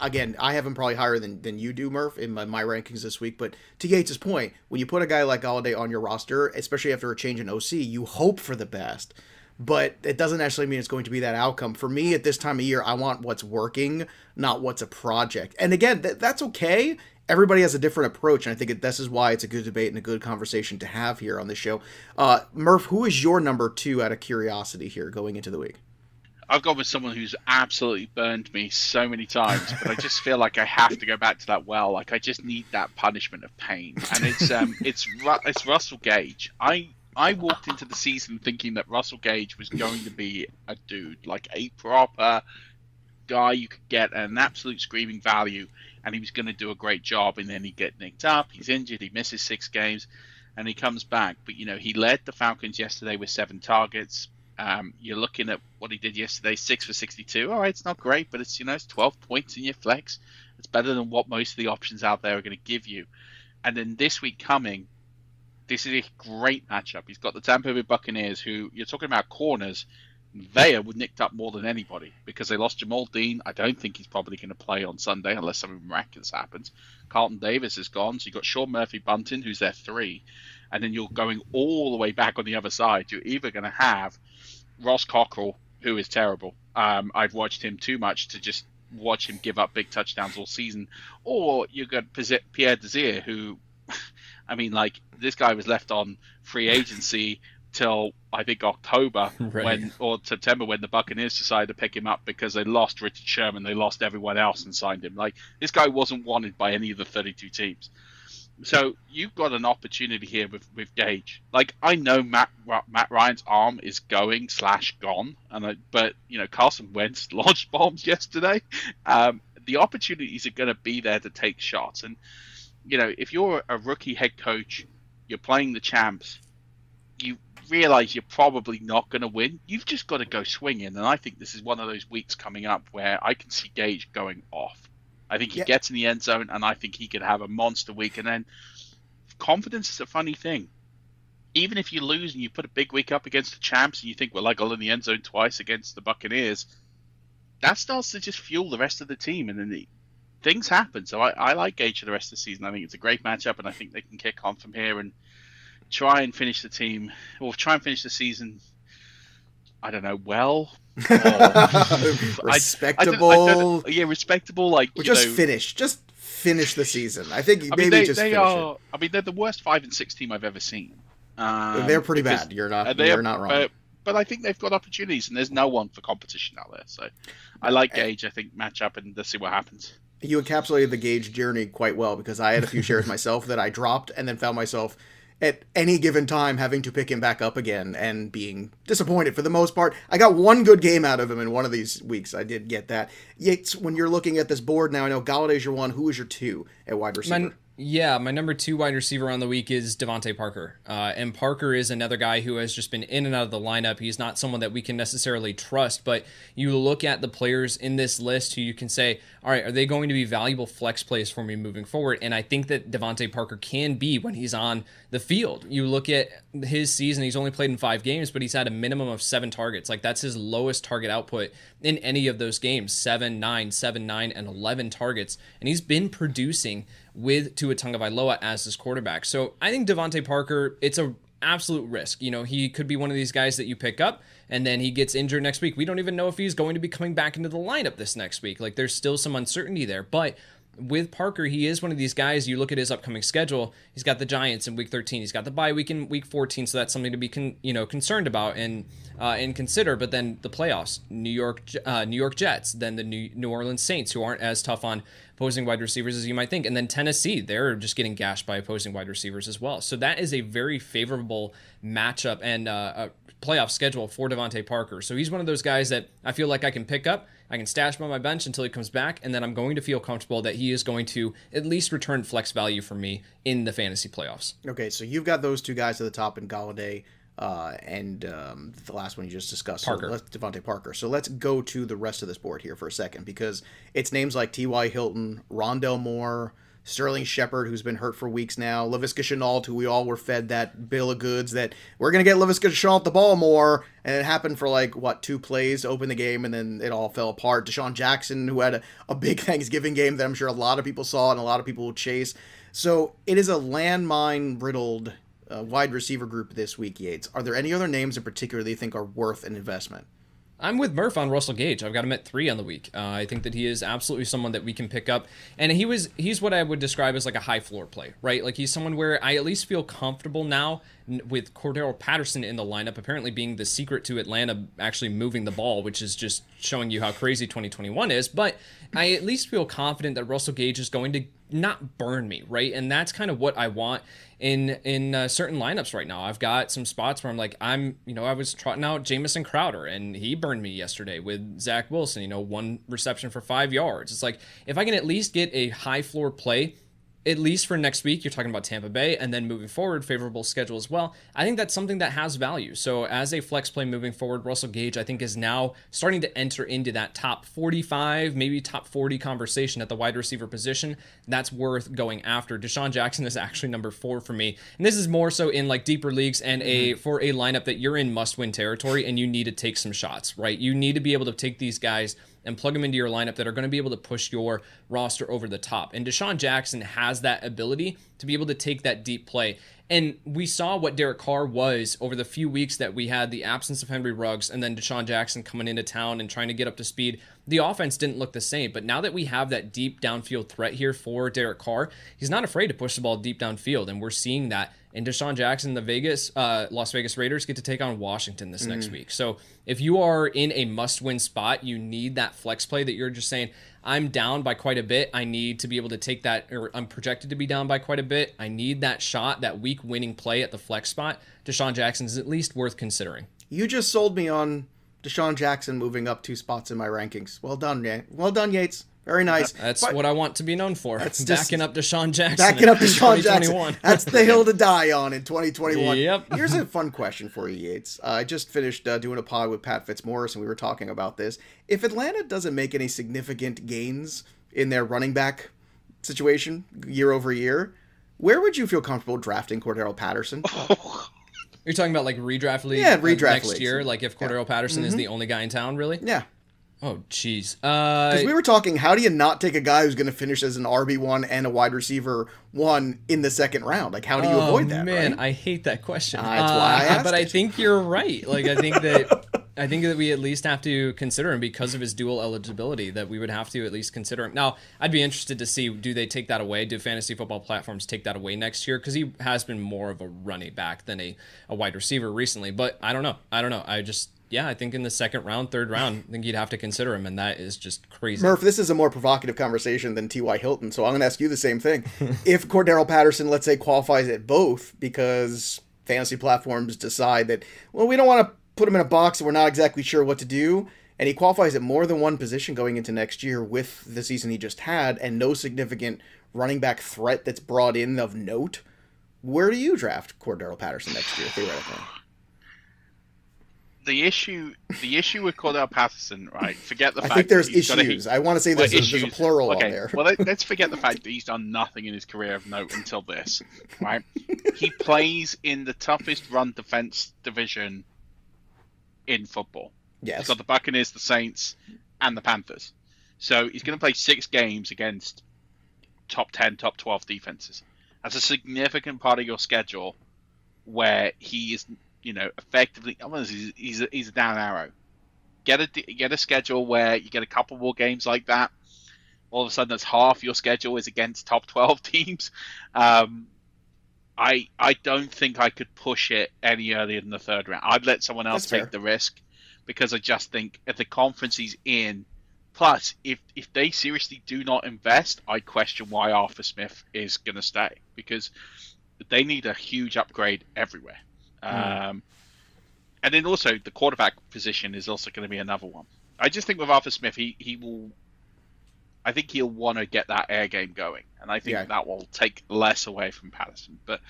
again, I have him probably higher than, than you do, Murph, in my, my rankings this week. But to Yates' point, when you put a guy like Golladay on your roster, especially after a change in OC, you hope for the best. But it doesn't actually mean it's going to be that outcome. For me, at this time of year, I want what's working, not what's a project. And again, th- that's okay. Everybody has a different approach, and I think it, this is why it's a good debate and a good conversation to have here on the show. Uh, Murph, who is your number two out of curiosity here going into the week? I've gone with someone who's absolutely burned me so many times, but I just feel like I have to go back to that well. Like I just need that punishment of pain, and it's um, it's it's Russell Gage. I I walked into the season thinking that Russell Gage was going to be a dude, like a proper guy you could get an absolute screaming value, and he was going to do a great job. And then he get nicked up, he's injured, he misses six games, and he comes back. But you know, he led the Falcons yesterday with seven targets, um, you're looking at what he did yesterday, six for 62. All right, it's not great, but it's you know it's 12 points in your flex. It's better than what most of the options out there are going to give you. And then this week coming, this is a great matchup. He's got the Tampa Bay Buccaneers, who you're talking about corners. They are nicked up more than anybody because they lost Jamel Dean. I don't think he's probably going to play on Sunday unless something miraculous happens. Carlton Davis is gone, so you've got Sean Murphy Bunting, who's their three, and then you're going all the way back on the other side. You're either going to have Ross Cockrell, who is terrible. Um, I've watched him too much to just watch him give up big touchdowns all season. Or you got Pierre Desir, who, I mean, like this guy was left on free agency till I think October right. when or September when the Buccaneers decided to pick him up because they lost Richard Sherman, they lost everyone else and signed him. Like this guy wasn't wanted by any of the 32 teams. So you've got an opportunity here with, with Gage. Like I know Matt Matt Ryan's arm is going slash gone, and I, but you know Carson Wentz lodged bombs yesterday. Um, the opportunities are going to be there to take shots, and you know if you're a rookie head coach, you're playing the champs, you realize you're probably not going to win. You've just got to go swinging, and I think this is one of those weeks coming up where I can see Gage going off. I think he yeah. gets in the end zone, and I think he could have a monster week. And then confidence is a funny thing. Even if you lose and you put a big week up against the champs, and you think, well, I got in the end zone twice against the Buccaneers, that starts to just fuel the rest of the team, and then the, things happen. So I, I like Gage for the rest of the season. I think it's a great matchup, and I think they can kick on from here and try and finish the team, or try and finish the season I don't know, well, respectable. I, I yeah, respectable. Like just know, finish, just finish the season. I think I maybe mean, they, just they are. It. I mean, they're the worst five and six team I've ever seen. Um, they're pretty because, bad. You're not. You're not wrong. But, but I think they've got opportunities, and there's no one for competition out there. So I like Gage. I think match up, and let's see what happens. You encapsulated the Gage journey quite well because I had a few shares myself that I dropped, and then found myself at any given time having to pick him back up again and being disappointed for the most part. I got one good game out of him in one of these weeks. I did get that. Yates, when you're looking at this board now, I know Golladay's your one. Who is your two at wide receiver? My, Yeah, my number two wide receiver on the week is DeVante Parker. Uh, and Parker is another guy who has just been in and out of the lineup. He's not someone that we can necessarily trust, but you look at the players in this list who you can say, all right, are they going to be valuable flex plays for me moving forward? And I think that DeVante Parker can be when he's on the field. You look at his season, he's only played in five games, but he's had a minimum of seven targets. Like that's his lowest target output in any of those games seven, nine, seven, nine, and 11 targets. And he's been producing with Tua Tagovailoa as his quarterback. So I think DeVante Parker, it's a absolute risk. You know, he could be one of these guys that you pick up and then he gets injured next week. We don't even know if he's going to be coming back into the lineup this next week. Like there's still some uncertainty there, but with Parker, he is one of these guys. You look at his upcoming schedule. He's got the Giants in Week 13. He's got the bye week in Week 14. So that's something to be con, you know concerned about and uh, and consider. But then the playoffs: New York, uh, New York Jets, then the New, New Orleans Saints, who aren't as tough on opposing wide receivers as you might think, and then Tennessee. They're just getting gashed by opposing wide receivers as well. So that is a very favorable matchup and uh, playoff schedule for DeVante Parker. So he's one of those guys that I feel like I can pick up I can stash him on my bench until he comes back, and then I'm going to feel comfortable that he is going to at least return flex value for me in the fantasy playoffs. Okay, so you've got those two guys at the top in Golladay uh, and um, the last one you just discussed, Parker. So Parker. So let's go to the rest of this board here for a second because it's names like T.Y. Hilton, Rondale Moore, Sterling Shepard, who's been hurt for weeks now, Laviska Shenault, who we all were fed that bill of goods that we're going to get Laviska Shenault the ball more. And it happened for like, what, two plays to open the game, and then it all fell apart. DeSean Jackson, who had a, a big Thanksgiving game that I'm sure a lot of people saw and a lot of people will chase. So it is a landmine riddled uh, wide receiver group this week, Yates. Are there any other names in particular that you think are worth an investment? I'm with Murph on Russell Gage. I've got him at three on the week. Uh, I think that he is absolutely someone that we can pick up, and he was he's what I would describe as like a high floor play, right? Like he's someone where I at least feel comfortable now with Cordarrelle Patterson in the lineup, apparently being the secret to Atlanta actually moving the ball, which is just showing you how crazy 2021 is. But I at least feel confident that Russell Gage is going to not burn me, right? And that's kind of what I want in in uh, certain lineups right now. I've got some spots where I'm like, I'm, you know, I was trotting out Jamison Crowder, and he burned me yesterday with Zach Wilson. You know, one reception for five yards. It's like if I can at least get a high floor play at least for next week, you're talking about Tampa Bay, and then moving forward, favorable schedule as well. I think that's something that has value. So, as a flex play moving forward, Russell Gage, I think, is now starting to enter into that top 45, maybe top 40 conversation at the wide receiver position. That's worth going after. DeSean Jackson is actually number four for me. And this is more so in like deeper leagues and a mm-hmm. for a lineup that you're in must win territory and you need to take some shots, right? You need to be able to take these guys and plug them into your lineup that are going to be able to push your roster over the top. And DeSean Jackson has that ability to be able to take that deep play. And we saw what Derek Carr was over the few weeks that we had the absence of Henry Ruggs and then DeSean Jackson coming into town and trying to get up to speed. The offense didn't look the same, but now that we have that deep downfield threat here for Derek Carr, he's not afraid to push the ball deep downfield, and we're seeing that. And DeSean Jackson, the Vegas, uh, Las Vegas Raiders get to take on Washington this mm. next week. So if you are in a must-win spot, you need that flex play that you're just saying, I'm down by quite a bit. I need to be able to take that, or I'm projected to be down by quite a bit. I need that shot, that week winning play at the flex spot. DeSean Jackson is at least worth considering. You just sold me on DeSean Jackson moving up two spots in my rankings. Well done, man. Well done, Yates. Very nice. That's but what I want to be known for. That's backing up DeSean Jackson. Backing up DeSean Jackson. That's the hill to die on in 2021. Yep. Here's a fun question for you, Yates. Uh, I just finished uh, doing a pod with Pat Fitzmaurice, and we were talking about this. If Atlanta doesn't make any significant gains in their running back situation year over year, where would you feel comfortable drafting Cordarrelle Patterson? You're talking about like redraft league? Yeah, redraft next leagues. year. Like if Cordarrelle yeah. Patterson mm-hmm. is the only guy in town, really? Yeah. Oh, jeez. Because uh, we were talking, how do you not take a guy who's going to finish as an RB one and a wide receiver one in the second round? Like, how do you oh, avoid that? Man, right? I hate that question. Uh, that's why I asked But it. I think you're right. Like, I think that I think that we at least have to consider him because of his dual eligibility. That we would have to at least consider him. Now, I'd be interested to see do they take that away? Do fantasy football platforms take that away next year? Because he has been more of a running back than a, a wide receiver recently. But I don't know. I don't know. I just yeah, I think in the second round, third round, I think you'd have to consider him, and that is just crazy. Murph, this is a more provocative conversation than T.Y. Hilton, so I'm going to ask you the same thing. if Cordarrelle Patterson, let's say, qualifies at both because fantasy platforms decide that, well, we don't want to put him in a box and we're not exactly sure what to do, and he qualifies at more than one position going into next year with the season he just had and no significant running back threat that's brought in of note, where do you draft Cordarrelle Patterson next year theoretically? The issue the issue with Cordell Patterson, right? Forget the I fact. think there's he's issues. I want to say there's, well, a, there's a plural okay. on there. well, let, let's forget the fact that he's done nothing in his career of note until this, right? he plays in the toughest run defense division in football. He's yes. got the Buccaneers, the Saints, and the Panthers. So he's going to play six games against top 10, top 12 defenses. That's a significant part of your schedule where he is, you know, effectively, he's, he's, a, he's a down arrow. Get a, get a schedule where you get a couple more games like that. All of a sudden, that's half your schedule is against top 12 teams. Um, I I don't think I could push it any earlier than the third round. I'd let someone else That's take fair. the risk because I just think if the conference he's in, plus if if they seriously do not invest, I question why Arthur Smith is going to stay because they need a huge upgrade everywhere. Mm. Um, and then also the quarterback position is also going to be another one. I just think with Arthur Smith, he he will. I think he'll want to get that air game going, and I think Yeah. that will take less away from Patterson. But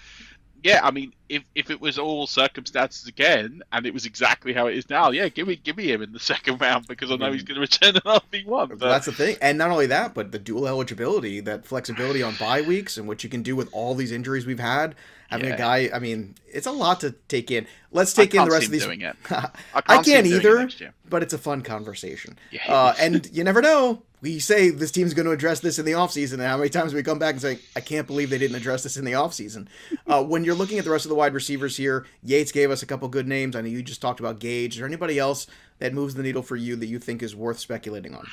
yeah, I mean, if if it was all circumstances again, and it was exactly how it is now, yeah, give me give me him in the second round because I know he's going to return an RB one. But That's the thing. And not only that, but the dual eligibility, that flexibility on bye weeks and what you can do with all these injuries we've had. Having Yeah. a guy, I mean, it's a lot to take in. Let's take in the rest of these. doing it. I I can't, doing it either, but it's a fun conversation. Yeah. Uh, and you never know. We say this team's going to address this in the offseason, and how many times we come back and say, I can't believe they didn't address this in the offseason. Uh, when you're looking at the rest of the wide receivers here, Yates gave us a couple good names. I know you just talked about Gage. Is there anybody else that moves the needle for you that you think is worth speculating on?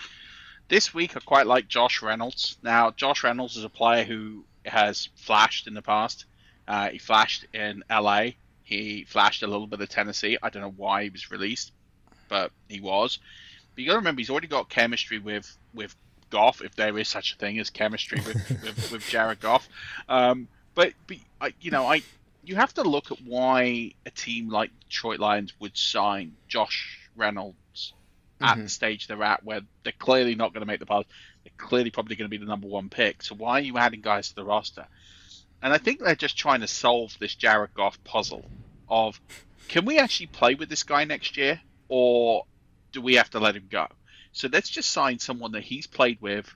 This week, I quite like Josh Reynolds. Now, Josh Reynolds is a player who has flashed in the past. Uh, he flashed in LA. He flashed a little bit of Tennessee. I don't know why he was released, but he was. But you got to remember, he's already got chemistry with with Goff, if there is such a thing as chemistry with with, with Jared Goff. Um, but, but I, you know, I you have to look at why a team like Detroit Lions would sign Josh Reynolds at Mhm. the stage they're at, where they're clearly not going to make the playoffs. They're clearly probably going to be the number one pick. So why are you adding guys to the roster? And I think they're just trying to solve this Jared Goff puzzle of can we actually play with this guy next year, or do we have to let him go? So let's just sign someone that he's played with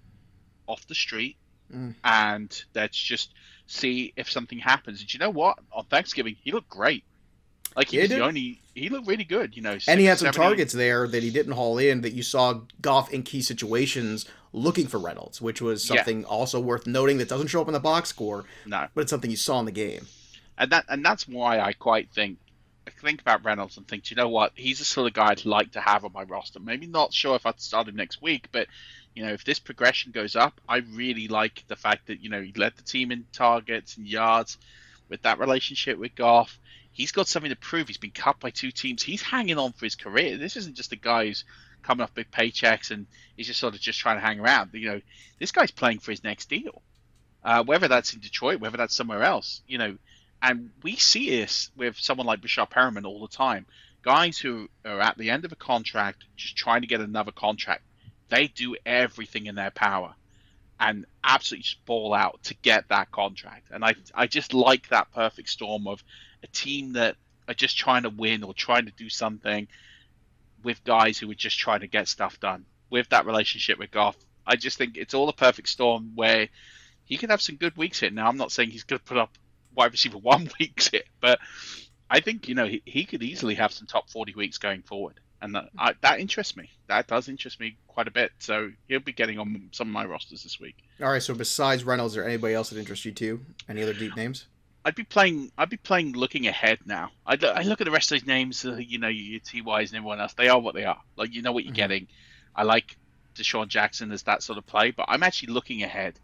off the street, Mm. and let's just see if something happens. And you know what? On Thanksgiving, he looked great. Like he Yeah, he was did. the only. He looked really good. You know, and he had some 70 targets there that he didn't haul in that you saw Goff in key situations looking for Reynolds, which was Yeah. something also worth noting that doesn't show up in the box score, No, but it's something you saw in the game. and that and that's why I quite think I think about Reynolds and think, you know what? He's the sort of guy I'd like to have on my roster. Maybe not sure if I'd start him next week, but you know, if this progression goes up, I really like the fact that you know he led the team in targets and yards with that relationship with Goff. He's got something to prove. He's been cut by two teams. He's hanging on for his career. This isn't just a guy who's coming off big paychecks and he's just sort of just trying to hang around. You know, this guy's playing for his next deal. Uh, whether that's in Detroit, whether that's somewhere else, you know, and we see this with someone like Breshad Perriman all the time. Guys who are at the end of a contract, just trying to get another contract, they do everything in their power and absolutely just ball out to get that contract. And I, I just like that perfect storm of a team that are just trying to win or trying to do something with guys who are just trying to get stuff done. With that relationship with Goff, I just think it's all a perfect storm where he can have some good weeks here. Now, I'm not saying he's going to put up wide receiver one weeks here, but I think you know he, he could easily have some top 40 weeks going forward, and that, I, that interests me. That does interest me quite a bit. So he'll be getting on some of my rosters this week. All right, so besides Reynolds, is there anybody else that interests you too? Any other deep names? I'd be playing. I'd be playing looking ahead now. I, I look at the rest of those names. Uh, you know, your Ty's and everyone else. They are what they are. Like you know what you're Mhm. getting. I like DeSean Jackson as that sort of play, but I'm actually looking ahead.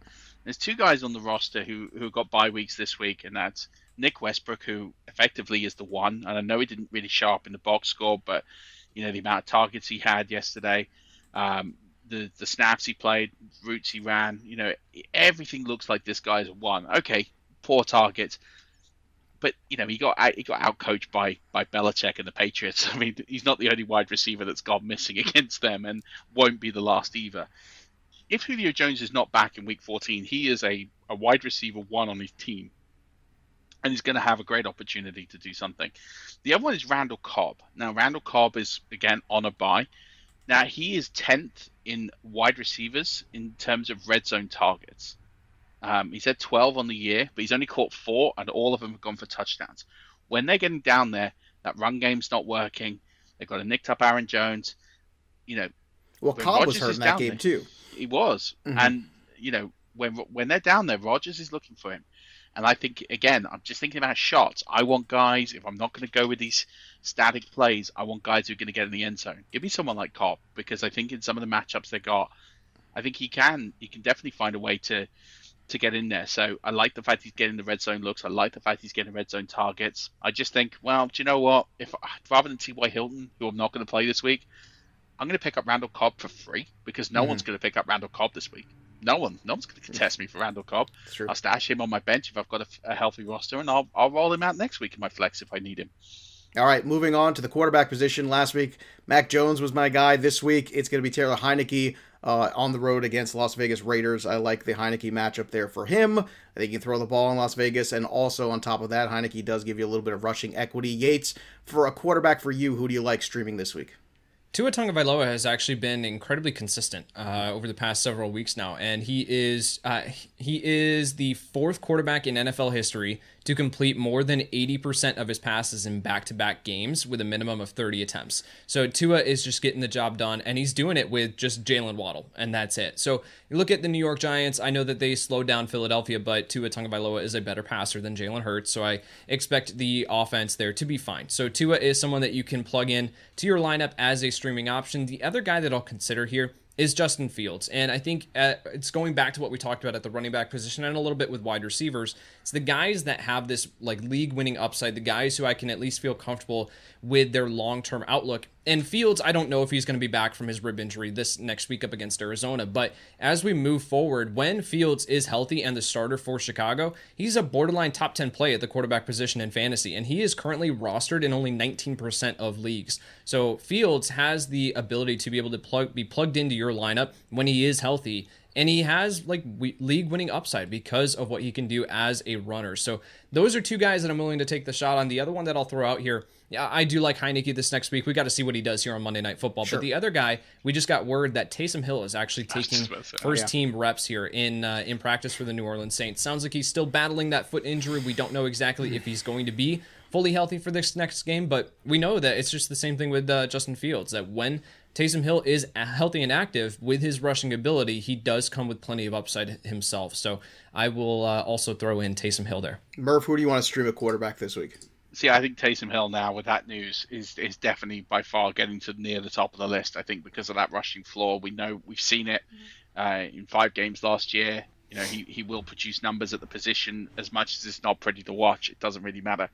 There's two guys on the roster who who got bye weeks this week, and that's Nick Westbrook, who effectively is the one. And I know he didn't really show up in the box score, but you know the amount of targets he had yesterday, um, the the snaps he played, routes he ran. You know, everything looks like this guy's a one. Okay, poor targets, but you know he got out, he got outcoached by by Belichick and the Patriots. I mean, he's not the only wide receiver that's gone missing against them, and won't be the last either. If Julio Jones is not back in Week 14, he is a a wide receiver one on his team, and he's going to have a great opportunity to do something. The other one is Randall Cobb. Now, Randall Cobb is again on a buy. Now he is tenth in wide receivers in terms of red zone targets. Um, he's had 12 on the year, but he's only caught four, and all of them have gone for touchdowns. When they're getting down there, that run game's not working. They've got a nicked up Aaron Jones. You know, well, Cobb was hurt in that game there, too. He was, mm-hmm. and you know when when they're down there, Rodgers is looking for him. And I think again, I'm just thinking about shots. I want guys. If I'm not going to go with these static plays, I want guys who are going to get in the end zone. Give me someone like Cobb because I think in some of the matchups they got, I think he can. He can definitely find a way to to get in there. So I like the fact he's getting the red zone looks. I like the fact he's getting red zone targets. I just think, well, do you know what? If rather than T.Y. Hilton, who I'm not going to play this week, I'm going to pick up Randall Cobb for free because no mm-hmm. one's going to pick up Randall Cobb this week. No one, no one's going to contest me for Randall Cobb. I'll stash him on my bench if I've got a, a healthy roster, and I'll I'll roll him out next week in my flex if I need him. All right, moving on to the quarterback position. Last week, Mac Jones was my guy. This week, it's going to be Taylor Heinicke uh, on the road against Las Vegas Raiders. I like the Heinicke matchup there for him. I think he can throw the ball in Las Vegas, and also on top of that, Heinicke does give you a little bit of rushing equity. Yates, for a quarterback for you, who do you like streaming this week? Tua Tagovailoa has actually been incredibly consistent uh, over the past several weeks now, and he is uh, he is the fourth quarterback in NFL history to complete more than 80% of his passes in back to back games with a minimum of 30 attempts. So Tua is just getting the job done, and he's doing it with just Jaylen Waddle, and that's it. So you look at the New York Giants, I know that they slowed down Philadelphia, but Tua Tagovailoa is a better passer than Jalen Hurts, so I expect the offense there to be fine. So Tua is someone that you can plug in to your lineup as a streaming option. The other guy that I'll consider here is Justin Fields. And I think uh, it's going back to what we talked about at the running back position and a little bit with wide receivers. It's the guys that have this like league winning upside, the guys who I can at least feel comfortable with their long term outlook. And Fields, I don't know if he's going to be back from his rib injury this next week up against Arizona. But as we move forward, when Fields is healthy and the starter for Chicago, he's a borderline top 10 play at the quarterback position in fantasy. And he is currently rostered in only 19% of leagues. So Fields has the ability to be able to plug, be plugged into your lineup when he is healthy and he has like league winning upside because of what he can do as a runner. So those are two guys that I'm willing to take the shot on. The other one that I'll throw out here, yeah, I do like Heinicke this next week. We got to see what he does here on Monday Night Football. Sure. But the other guy, we just got word that Taysom Hill is actually taking first yeah. team reps here in uh, in practice for the New Orleans Saints. Sounds like he's still battling that foot injury. We don't know exactly if he's going to be fully healthy for this next game, but we know that it's just the same thing with uh, Justin Fields. That when Taysom Hill is healthy and active with his rushing ability. He does come with plenty of upside himself. So I will uh, also throw in Taysom Hill there. Murph, who do you want to stream a quarterback this week? See, I think Taysom Hill now with that news is is definitely by far getting to near the top of the list. I think because of that rushing floor, we know we've seen it uh, in five games last year. You know, he, he will produce numbers at the position as much as it's not pretty to watch. It doesn't really matter.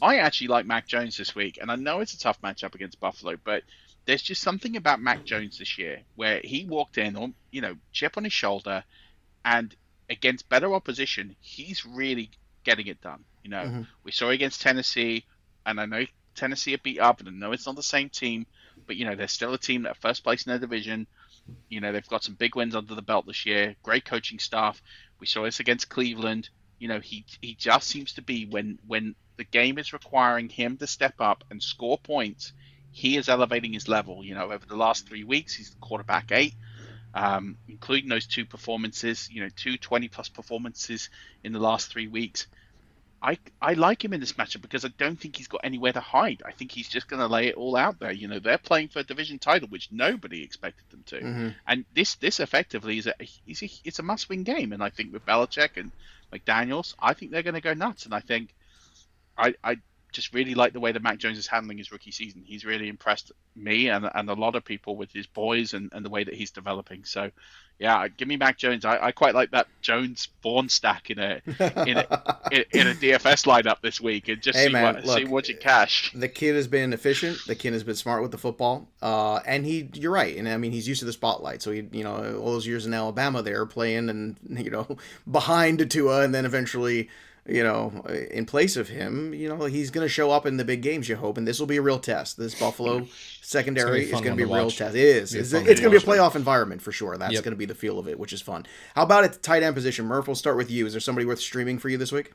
I actually like Mac Jones this week, and I know it's a tough matchup against Buffalo, but there's just something about Mac Jones this year where he walked in on, you know, chip on his shoulder, and against better opposition, he's really getting it done. You know, mm-hmm. we saw against Tennessee, and I know Tennessee are beat up, and I know it's not the same team, but you know they're still a team that are first place in their division. You know they've got some big wins under the belt this year. Great coaching staff. We saw this against Cleveland. You know he he just seems to be when when the game is requiring him to step up and score points he is elevating his level. You know, over the last three weeks, he's the quarterback eight, um, including those two performances. You know, two 20 plus performances in the last three weeks. I I like him in this matchup because I don't think he's got anywhere to hide. I think he's just going to lay it all out there. You know, they're playing for a division title, which nobody expected them to, mm-hmm. and this this effectively is a, is a it's a must win game. And I think with Belichick and McDaniels, I think they're going to go nuts. And I think I I just really like the way that Mac Jones is handling his rookie season. He's really impressed me and, and a lot of people with his boys and, and the way that he's developing. So, yeah, give me Mac Jones. I, I quite like that Jones Bourne stack in a in a, in, in, a DFS lineup this week and just hey, see, man, what, look, see what you cash. The kid has been efficient. The kid has been smart with the football. Uh, and he, you're right. And I mean, he's used to the spotlight. So he, you know, all those years in Alabama there playing and you know behind Tua and then eventually you know, in place of him, you know, he's going to show up in the big games. You hope, and this will be a real test. This Buffalo secondary is going to be a real watch. test. It is. It's, it's going to be a watch. playoff environment for sure. That's Yep. going to be the feel of it, which is fun. How about at the tight end position, Murph? We'll start with you. Is there somebody worth streaming for you this week?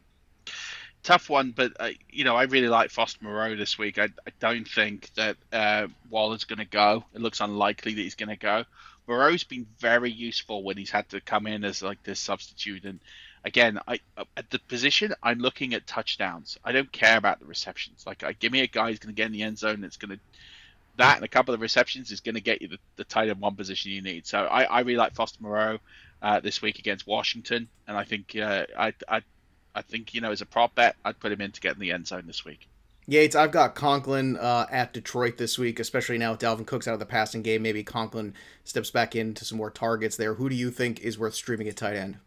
tough one, but uh, you know I really like Foster Moreau this week. I, I don't think that uh, Waller's going to go. It looks unlikely that he's going to go. Moreau's been very useful when he's had to come in as like this substitute. And again, I at the position I'm looking at touchdowns. I don't care about the receptions. Like, I, give me a guy who's going to get in the end zone. That's going to that and a couple of receptions is going to get you the, the tight end one position you need. So I, I really like Foster Moreau uh, this week against Washington, and I think uh, I, I I think you know as a prop bet, I'd put him in to get in the end zone this week. Yates, I've got Conklin uh, at Detroit this week, especially now with Dalvin Cook's out of the passing game. Maybe Conklin steps back into some more targets there. Who do you think is worth streaming at tight end?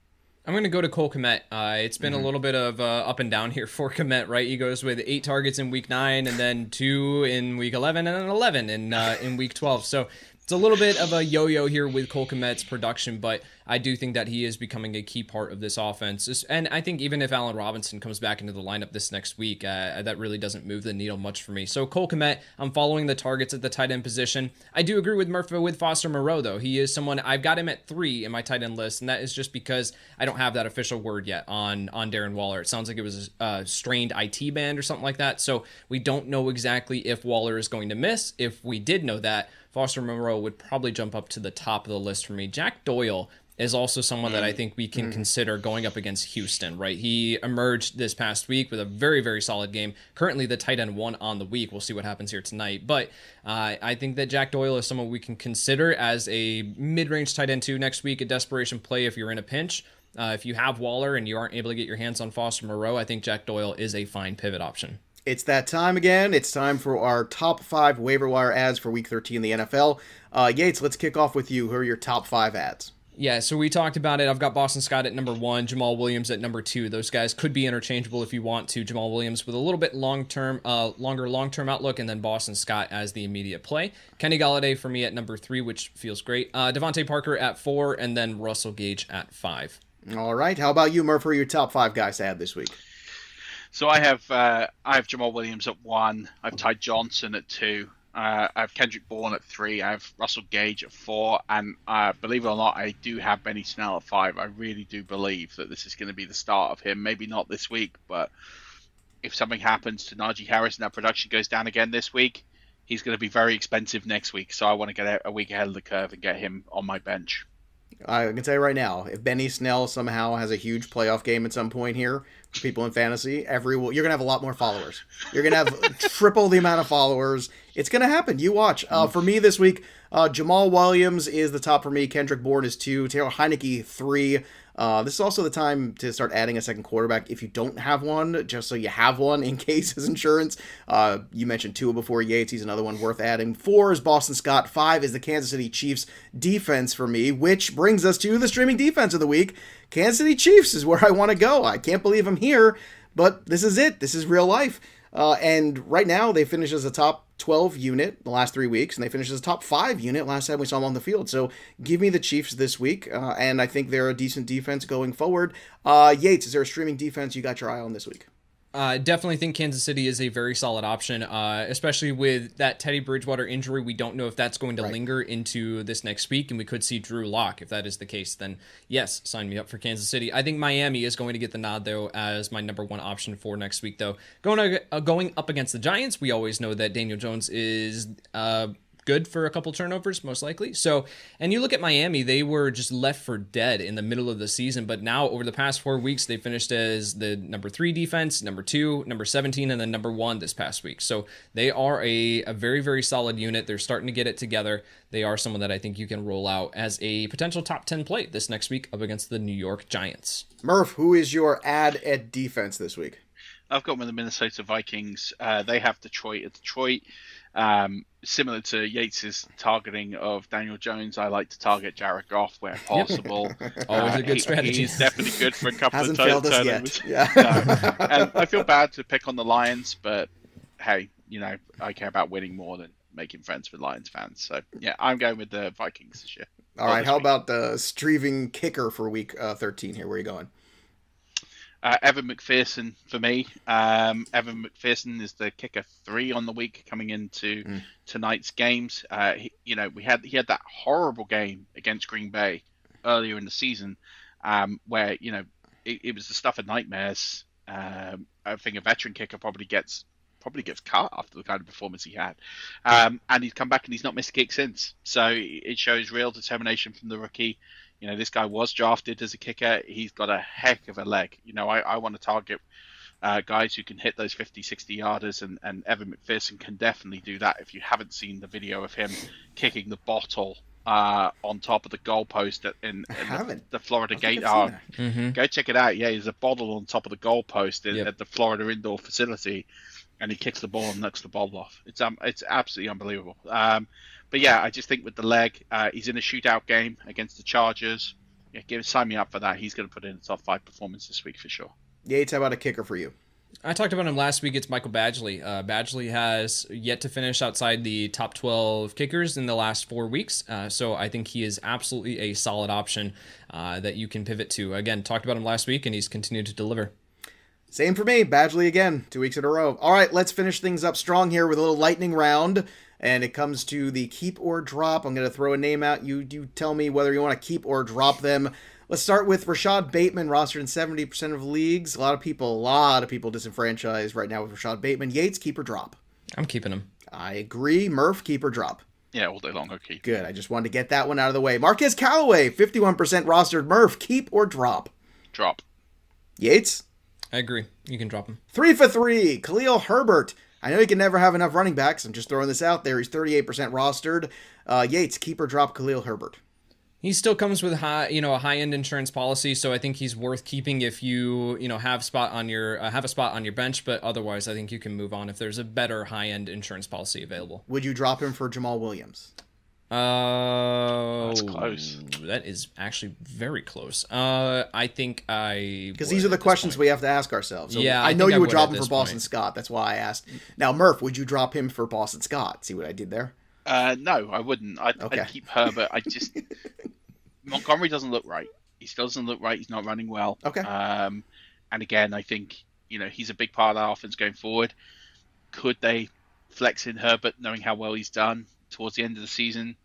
I'm going to go to Cole Kmet. Uh, it's been a little bit of uh, up and down here for Kmet, right? He goes with eight targets in week nine, and then two in week 11, and then 11 in uh, in week 12. So it's a little bit of a yo-yo here with Cole Kmet's production, but I do think that he is becoming a key part of this offense. And I think even if Allen Robinson comes back into the lineup this next week, uh, that really doesn't move the needle much for me. So Cole Kmet, I'm following the targets at the tight end position. I do agree with Murphy with Foster Moreau though. He is someone I've got him at three in my tight end list, and that is just because I don't have that official word yet on on Darren Waller. It sounds like it was a uh, strained IT band or something like that. So we don't know exactly if Waller is going to miss. If we did know that, Foster Moreau would probably jump up to the top of the list for me. Jack Doyle is also someone that I think we can consider going up against Houston, right? He emerged this past week with a very, very solid game. Currently, the tight end one on the week. We'll see what happens here tonight. But uh, I think that Jack Doyle is someone we can consider as a mid range tight end two next week, a desperation play if you're in a pinch. Uh, if you have Waller and you aren't able to get your hands on Foster Moreau, I think Jack Doyle is a fine pivot option. It's that time again. It's time for our top five waiver wire ads for Week 13 in the NFL. Uh, Yates, let's kick off with you. Who are your top five ads? Yeah, so we talked about it. I've got Boston Scott at number one, Jamaal Williams at number two. Those guys could be interchangeable if you want to. Jamaal Williams with a little bit long term, uh, longer long term outlook, and then Boston Scott as the immediate play. Kenny Golladay for me at number three, which feels great. Uh, DeVante Parker at four, and then Russell Gage at five. All right. How about you, Murph? Who are your top five guys to add this week? So I have uh, I have Jamaal Williams at one. I've Ty Johnson at two. Uh, I have Kendrick Bourne at three. I have Russell Gage at four, and uh, believe it or not, I do have Benny Snell at five. I really do believe that this is going to be the start of him. Maybe not this week, but if something happens to Najee Harris and that production goes down again this week, he's going to be very expensive next week. So I want to get a- a week ahead of the curve and get him on my bench. I can tell you right now, if Benny Snell somehow has a huge playoff game at some point here, for people in fantasy, every you're gonna have a lot more followers. You're gonna have triple the amount of followers. It's gonna happen. You watch. Uh, for me this week, uh, Jamaal Williams is the top for me. Kendrick Bourne is two. Taylor Heinicke three. Uh, this is also the time to start adding a second quarterback if you don't have one, just so you have one in case as insurance. Uh, you mentioned Tua before Yates; he's another one worth adding. Four is Boston Scott. Five is the Kansas City Chiefs defense for me, which brings us to the streaming defense of the week. Kansas City Chiefs is where I want to go. I can't believe I'm here, but this is it. This is real life. Uh, and right now, they finished as a top 12 unit the last three weeks, and they finished as a top five unit last time we saw them on the field. So give me the Chiefs this week, uh, and I think they're a decent defense going forward. Uh, Yates, is there a streaming defense you got your eye on this week? I uh, definitely think Kansas City is a very solid option, uh, especially with that Teddy Bridgewater injury. We don't know if that's going to Right. linger into this next week, and we could see Drew Lock. If that is the case, then yes, sign me up for Kansas City. I think Miami is going to get the nod though as my number one option for next week. Though going uh, going up against the Giants, we always know that Daniel Jones is. Good for a couple turnovers, most likely. So, and you look at Miami, they were just left for dead in the middle of the season, but now over the past four weeks, they finished as the number three defense, number two, number 17, and then number one this past week. So they are a, a very, very solid unit. They're starting to get it together. They are someone that I think you can roll out as a potential top 10 play this next week up against the New York Giants. Murph, who is your ad at defense this week? I've got with the Minnesota Vikings. Uh, they have Detroit at Detroit. Um, similar to Yates's targeting of Daniel Jones, I like to target Jared Goff where possible. Always a good he- strategy. He's definitely good for a couple Hasn't of failed us turnovers. yet. Yeah. No. and I feel bad to pick on the Lions, but hey, you know, I care about winning more than making friends with Lions fans. So yeah, I'm going with the Vikings this year. All Well, How week. about the streaming kicker for week uh, 13 here? Where are you going? Uh, Evan McPherson for me. Um, Evan McPherson is the kicker three on the week coming into mm. tonight's games. Uh, he, you know, we had he had that horrible game against Green Bay earlier in the season, um, where you know it, it, was the stuff of nightmares. Um, I think a veteran kicker probably gets probably gets cut after the kind of performance he had, um, and he's come back and he's not missed a kick since. So it shows real determination from the rookie. You know, this guy was drafted as a kicker. He's got a heck of a leg. You know, I, I want to target uh, guys who can hit those 50, 60 yarders, and, and Evan McPherson can definitely do that. If you haven't seen the video of him kicking the bottle uh, on top of the goalpost in, in the, the, Florida Gate. Oh, mm-hmm. Go check it out. Yeah, there's a bottle on top of the goalpost in, yep. at the Florida indoor facility, and he kicks the ball and knocks the ball off. It's um, it's absolutely unbelievable. Um, but yeah, I just think with the leg, uh, he's in a shootout game against the Chargers. Yeah, give sign me up for that. He's going to put in a top five performance this week for sure. Yates, how about a kicker for you? I talked about him last week. It's Michael Badgley. Uh, Badgley has yet to finish outside the top 12 kickers in the last four weeks. Uh, so I think he is absolutely a solid option uh, that you can pivot to. Again, talked about him last week, and he's continued to deliver. Same for me. Badgley again, two weeks in a row. All right, let's finish things up strong here with a little lightning round and it comes to the keep or drop. I'm going to throw a name out. You do tell me whether you want to keep or drop them. Let's start with Rashod Bateman, rostered in 70% of leagues. A lot of people, a lot of people disenfranchised right now with Rashod Bateman. Yates, keep or drop? I'm keeping him. I agree. Murph, keep or drop? Yeah, all day long, okay. Good. I just wanted to get that one out of the way. Marquez Callaway, 51% rostered. Murph, keep or drop? Drop. Yates? I agree. You can drop him. Three for three. Khalil Herbert, I know he can never have enough running backs. I'm just throwing this out there. He's 38% rostered. Uh, Yates, keep or drop Khalil Herbert. He still comes with high, you know, a high end insurance policy, so I think he's worth keeping if you, you know, have spot on your uh, have a spot on your bench. But otherwise, I think you can move on if there's a better high end insurance policy available. Would you drop him for Jamaal Williams? Uh, that's close. That is actually very close. Uh, I think I because these are the questions point. we have to ask ourselves. So yeah, I, I know you would, would drop him for Boston point. Scott. That's why I asked. Now, Murph, would you drop him for Boston Scott? See what I did there? Uh, no, I wouldn't. I'd, okay. I'd keep Herbert. I just Montgomery doesn't look right. He still doesn't look right. He's not running well. Okay. Um, and again, I think you know he's a big part of our offense going forward. Could they flex in Herbert, knowing how well he's done towards the end of the season?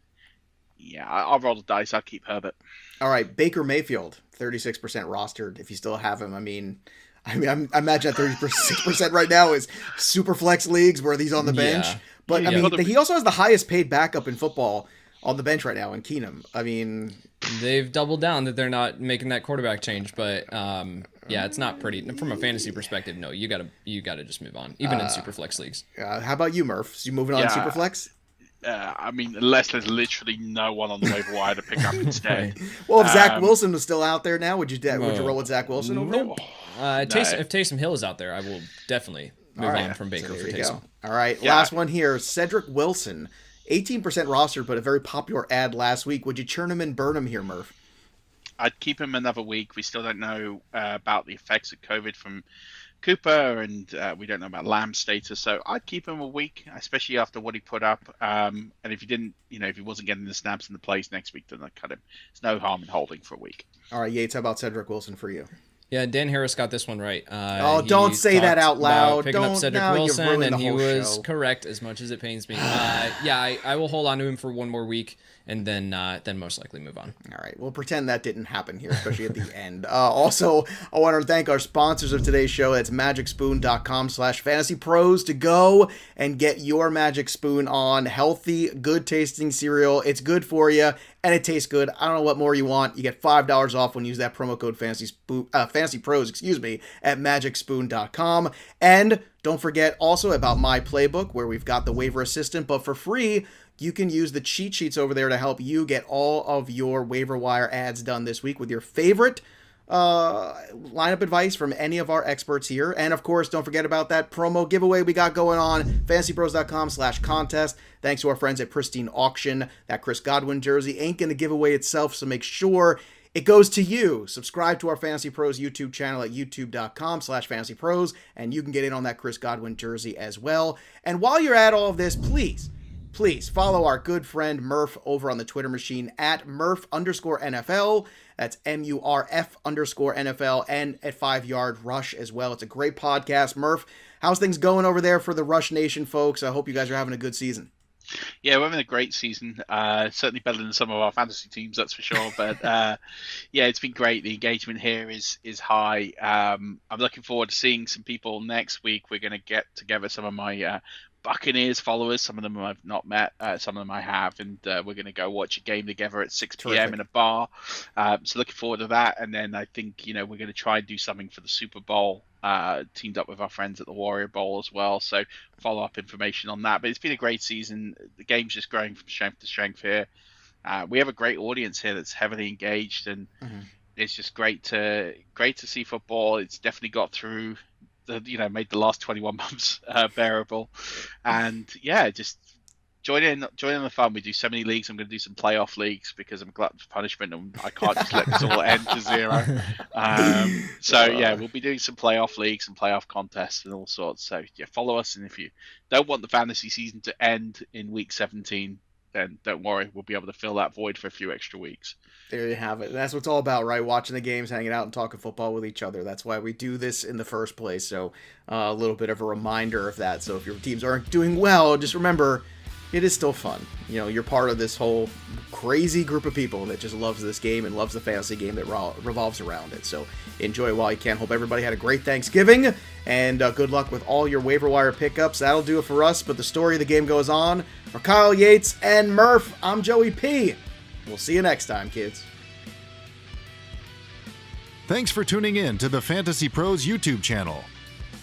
yeah, I'll roll the dice. I'll keep Herbert. All right, Baker Mayfield, thirty six percent rostered. If you still have him, I mean, I mean, I'm, I imagine thirty six percent right now is super flex leagues where he's on the bench. Yeah. But yeah, I mean, he also has the highest paid backup in football on the bench right now in Keenum. I mean, they've doubled down that they're not making that quarterback change, but um, yeah, it's not pretty from a fantasy perspective. No, you gotta you gotta just move on, even uh, in super flex leagues. Uh, how about you, Murph? So you moving on yeah. super flex? Uh, I mean, unless there's literally no one on the waiver wire to pick up instead. well, if um, Zach Wilson was still out there now, would you would you roll with Zach Wilson over no. Uh, no. if Taysom Hill is out there, I will definitely move right. on from Baker so for Taysom. All right, yeah. last one here. Cedrick Wilson, 18% roster, but a very popular ad last week. Would you churn him and burn him here, Murph? I'd keep him another week. We still don't know uh, about the effects of COVID from Cooper, and uh, we don't know about Lamb's status. So I'd keep him a week, especially after what he put up. Um, and if he didn't, you know, if he wasn't getting the snaps in the place next week, then I'd cut him. There's no harm in holding for a week. All right, Yates, how about Cedrick Wilson for you? Yeah, Dan Harris got this one right. Uh, oh, don't say that out loud. Picking don't, up Cedrick Wilson, and he was show. correct as much as it pains me. Uh, yeah, I, I, will hold on to him for one more week and then uh, then most likely move on. All right, we'll pretend that didn't happen here, especially at the end. Uh, also, I want to thank our sponsors of today's show. That's magicspoon.com slash fantasy pros to go and get your magic spoon on healthy, good tasting cereal. It's good for you and it tastes good. I don't know what more you want. You get five dollars off when you use that promo code fantasy spoon, uh, fantasy pros, excuse me, at magicspoon.com. And don't forget also about my playbook where we've got the waiver assistant, but for free you can use the cheat sheets over there to help you get all of your waiver wire ads done this week with your favorite uh, lineup advice from any of our experts here. And of course, don't forget about that promo giveaway we got going on, fantasypros.com slash contest. Thanks to our friends at Pristine Auction. That Chris Godwin jersey ain't going to give away itself, so make sure it goes to you. Subscribe to our Fantasy Pros YouTube channel at youtube.com slash fantasypros, and you can get in on that Chris Godwin jersey as well. And while you're at all of this, please please follow our good friend Murph over on the Twitter machine at Murph underscore NFL. That's M U R F underscore NFL and at Five Yard Rush as well. It's a great podcast. Murph, how's things going over there for the Rush Nation folks? I hope you guys are having a good season. Yeah, we're having a great season. Uh, certainly better than some of our fantasy teams, that's for sure. But uh, yeah, it's been great. The engagement here is is high. Um, I'm looking forward to seeing some people next week. We're going to get together some of my uh, Buccaneers followers. Some of them I've not met, uh, some of them I have, and uh, we're going to go watch a game together at 6 p.m. Terrific. in a bar. Um, so looking forward to that. And then I think you know we're going to try and do something for the Super Bowl. Uh, teamed up with our friends at the Warrior Bowl as well. So follow up information on that. But it's been a great season. The game's just growing from strength to strength here. Uh, we have a great audience here that's heavily engaged and. Mm-hmm. It's just great to great to see football. It's definitely got through the, you know made the last 21 months uh, bearable. And yeah just join in join in the fun. We do so many leagues. I'm going to do some playoff leagues because i'm glutton for punishment and i can't just let this all end to zero. Um, so yeah we'll be doing some playoff leagues and playoff contests and all sorts. So yeah follow us. And if you don't want the fantasy season to end in week 17 then don't worry we'll be able to fill that void for a few extra weeks there you have it. That's what it's all about, right? Watching the games, hanging out, and talking football with each other. That's why we do this in the first place. So, uh, a little bit of a reminder of that. So, if your teams aren't doing well, just remember it is still fun. You know, you're part of this whole crazy group of people that just loves this game and loves the fantasy game that revolves around it. So, enjoy while you can. Hope everybody had a great Thanksgiving and uh, good luck with all your waiver wire pickups. That'll do it for us. But the story of the game goes on. For Kyle Yates and Murph, I'm Joey P. We'll see you next time, kids. Thanks for tuning in to the Fantasy Pros YouTube channel.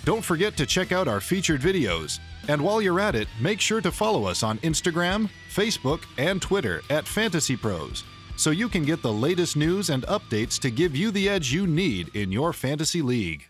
Don't forget to check out our featured videos. And while you're at it, make sure to follow us on Instagram, Facebook, and Twitter at Fantasy Pros so you can get the latest news and updates to give you the edge you need in your fantasy league.